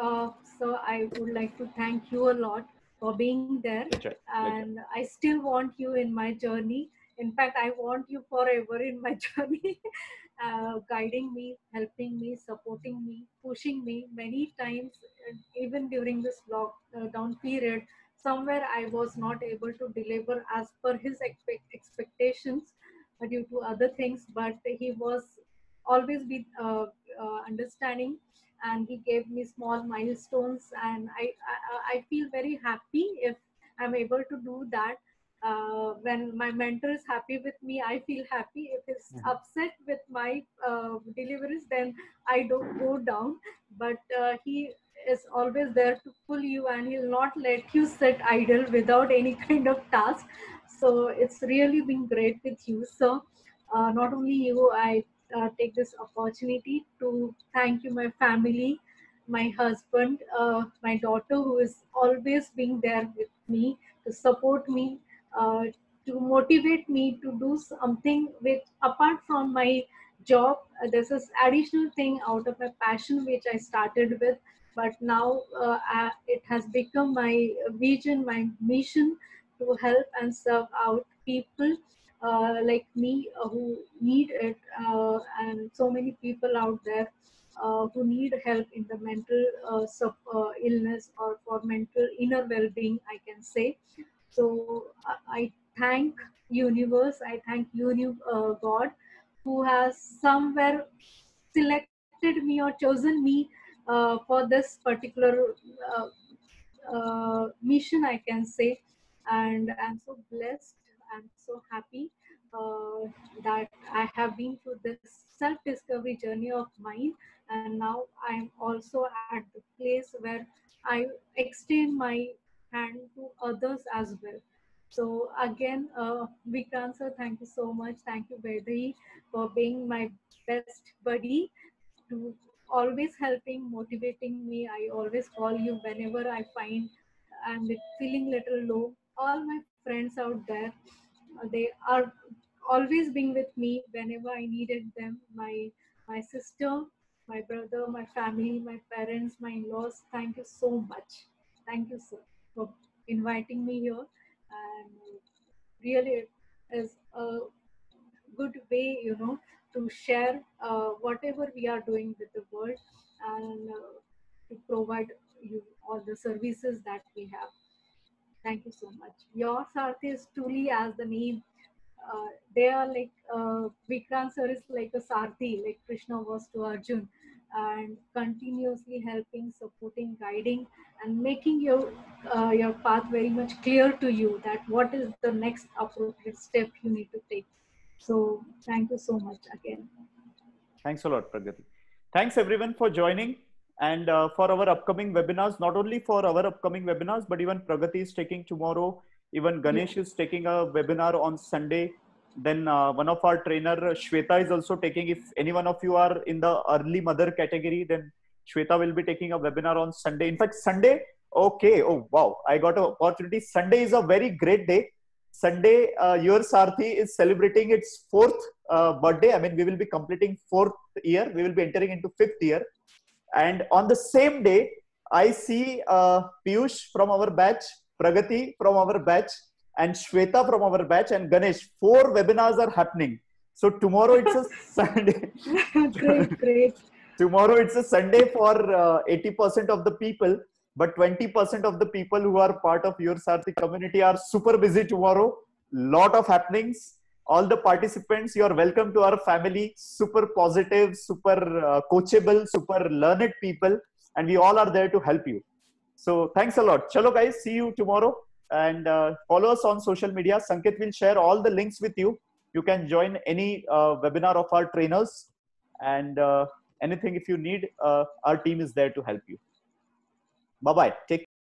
Uh, so I would like to thank you a lot for being there. pleasure, pleasure. and I still want you in my journey. In fact, I want you forever in my journey, uh, guiding me, helping me, supporting me, pushing me. Many times, uh, even during this lockdown period, somewhere I was not able to deliver as per his expect- expectations uh, due to other things, but he was always be uh, uh, understanding and he gave me small milestones and I, I i feel very happy if i'm able to do that. Uh, when my mentor is happy with me i feel happy. If he's Mhm. upset with my uh, deliveries then i don't go down. But uh, he is always there to pull you and he'll not let you sit idle without any kind of task. So it's really been great with you. So uh, not only you i uh, take this opportunity to thank you, my family, my husband, uh, my daughter, who is always being there with me to support me, uh, to motivate me to do something which, apart from my job, uh, this is additional thing out of my passion which I started with, but now uh, I, it has become my vision, my mission to help and serve out people uh, like me uh, who need it uh, and so many people out there who need help in the mental sub, illness or for mental inner well-being i can say. So I, thank universe i thank uni- god who has somewhere selected me or chosen me uh, for this particular uh, uh, mission i can say. And i'm so blessed i'm so happy uh, that I have been through this self discovery journey of mine, and now I'm also at the place where I extend my hand to others as well. So, again, uh, Vikrant sir, thank you so much. Thank you, Vedri, for being my best buddy to always helping, motivating me. I always call you whenever I find I'm feeling little low. All my friends out there, they are always being with me whenever I needed them. My my sister, my brother, my family, my parents, my in-laws. Thank you so much. Thank you, sir, for inviting me here. And really, is a good way, you know, to share uh, whatever we are doing with the world and uh, to provide you all the services that we have. Thank you so much. Your Sarthi is truly as the name uh, they are like uh, Vikrant sir is like a Sarthi, like Krishna was to Arjun, and continuously helping, supporting, guiding, and making your uh, your path very much clear to you that what is the next appropriate step you need to take. So thank you so much again. Thanks a lot, Pragati. Thanks everyone for joining and uh, for our upcoming webinars. Not only for our upcoming webinars, but even Pragati is taking tomorrow. Even Ganesh is taking a webinar on Sunday. Then uh, one of our trainer Shweta is also taking. If any one of you are in the early mother category, then Shweta will be taking a webinar on Sunday. In fact, Sunday Okay. Oh, wow. I got an opportunity. Sunday is a very great day. Sunday, uh, your Sarthi is celebrating its fourth uh, birthday. I mean, we will be completing fourth year. We will be entering into fifth year. And on the same day, I see uh, Piyush from our batch, Pragati from our batch, and Shweta from our batch, and Ganesh. Four webinars are happening. So tomorrow it's a Sunday. great, great. tomorrow it's a Sunday for uh, 80% of the people but 20% of the people who are part of your Sarthi community are super busy tomorrow. Lot of happenings. All the participants, you are welcome to our family. Super positive, super uh, coachable, super learned people, and we all are there to help you. So thanks a lot. Chalo guys, see you tomorrow and uh, follow us on social media. Sanket will share all the links with you. You can join any uh, webinar of our trainers and uh, anything if you need, uh, our team is there to help you. Bye bye. Take.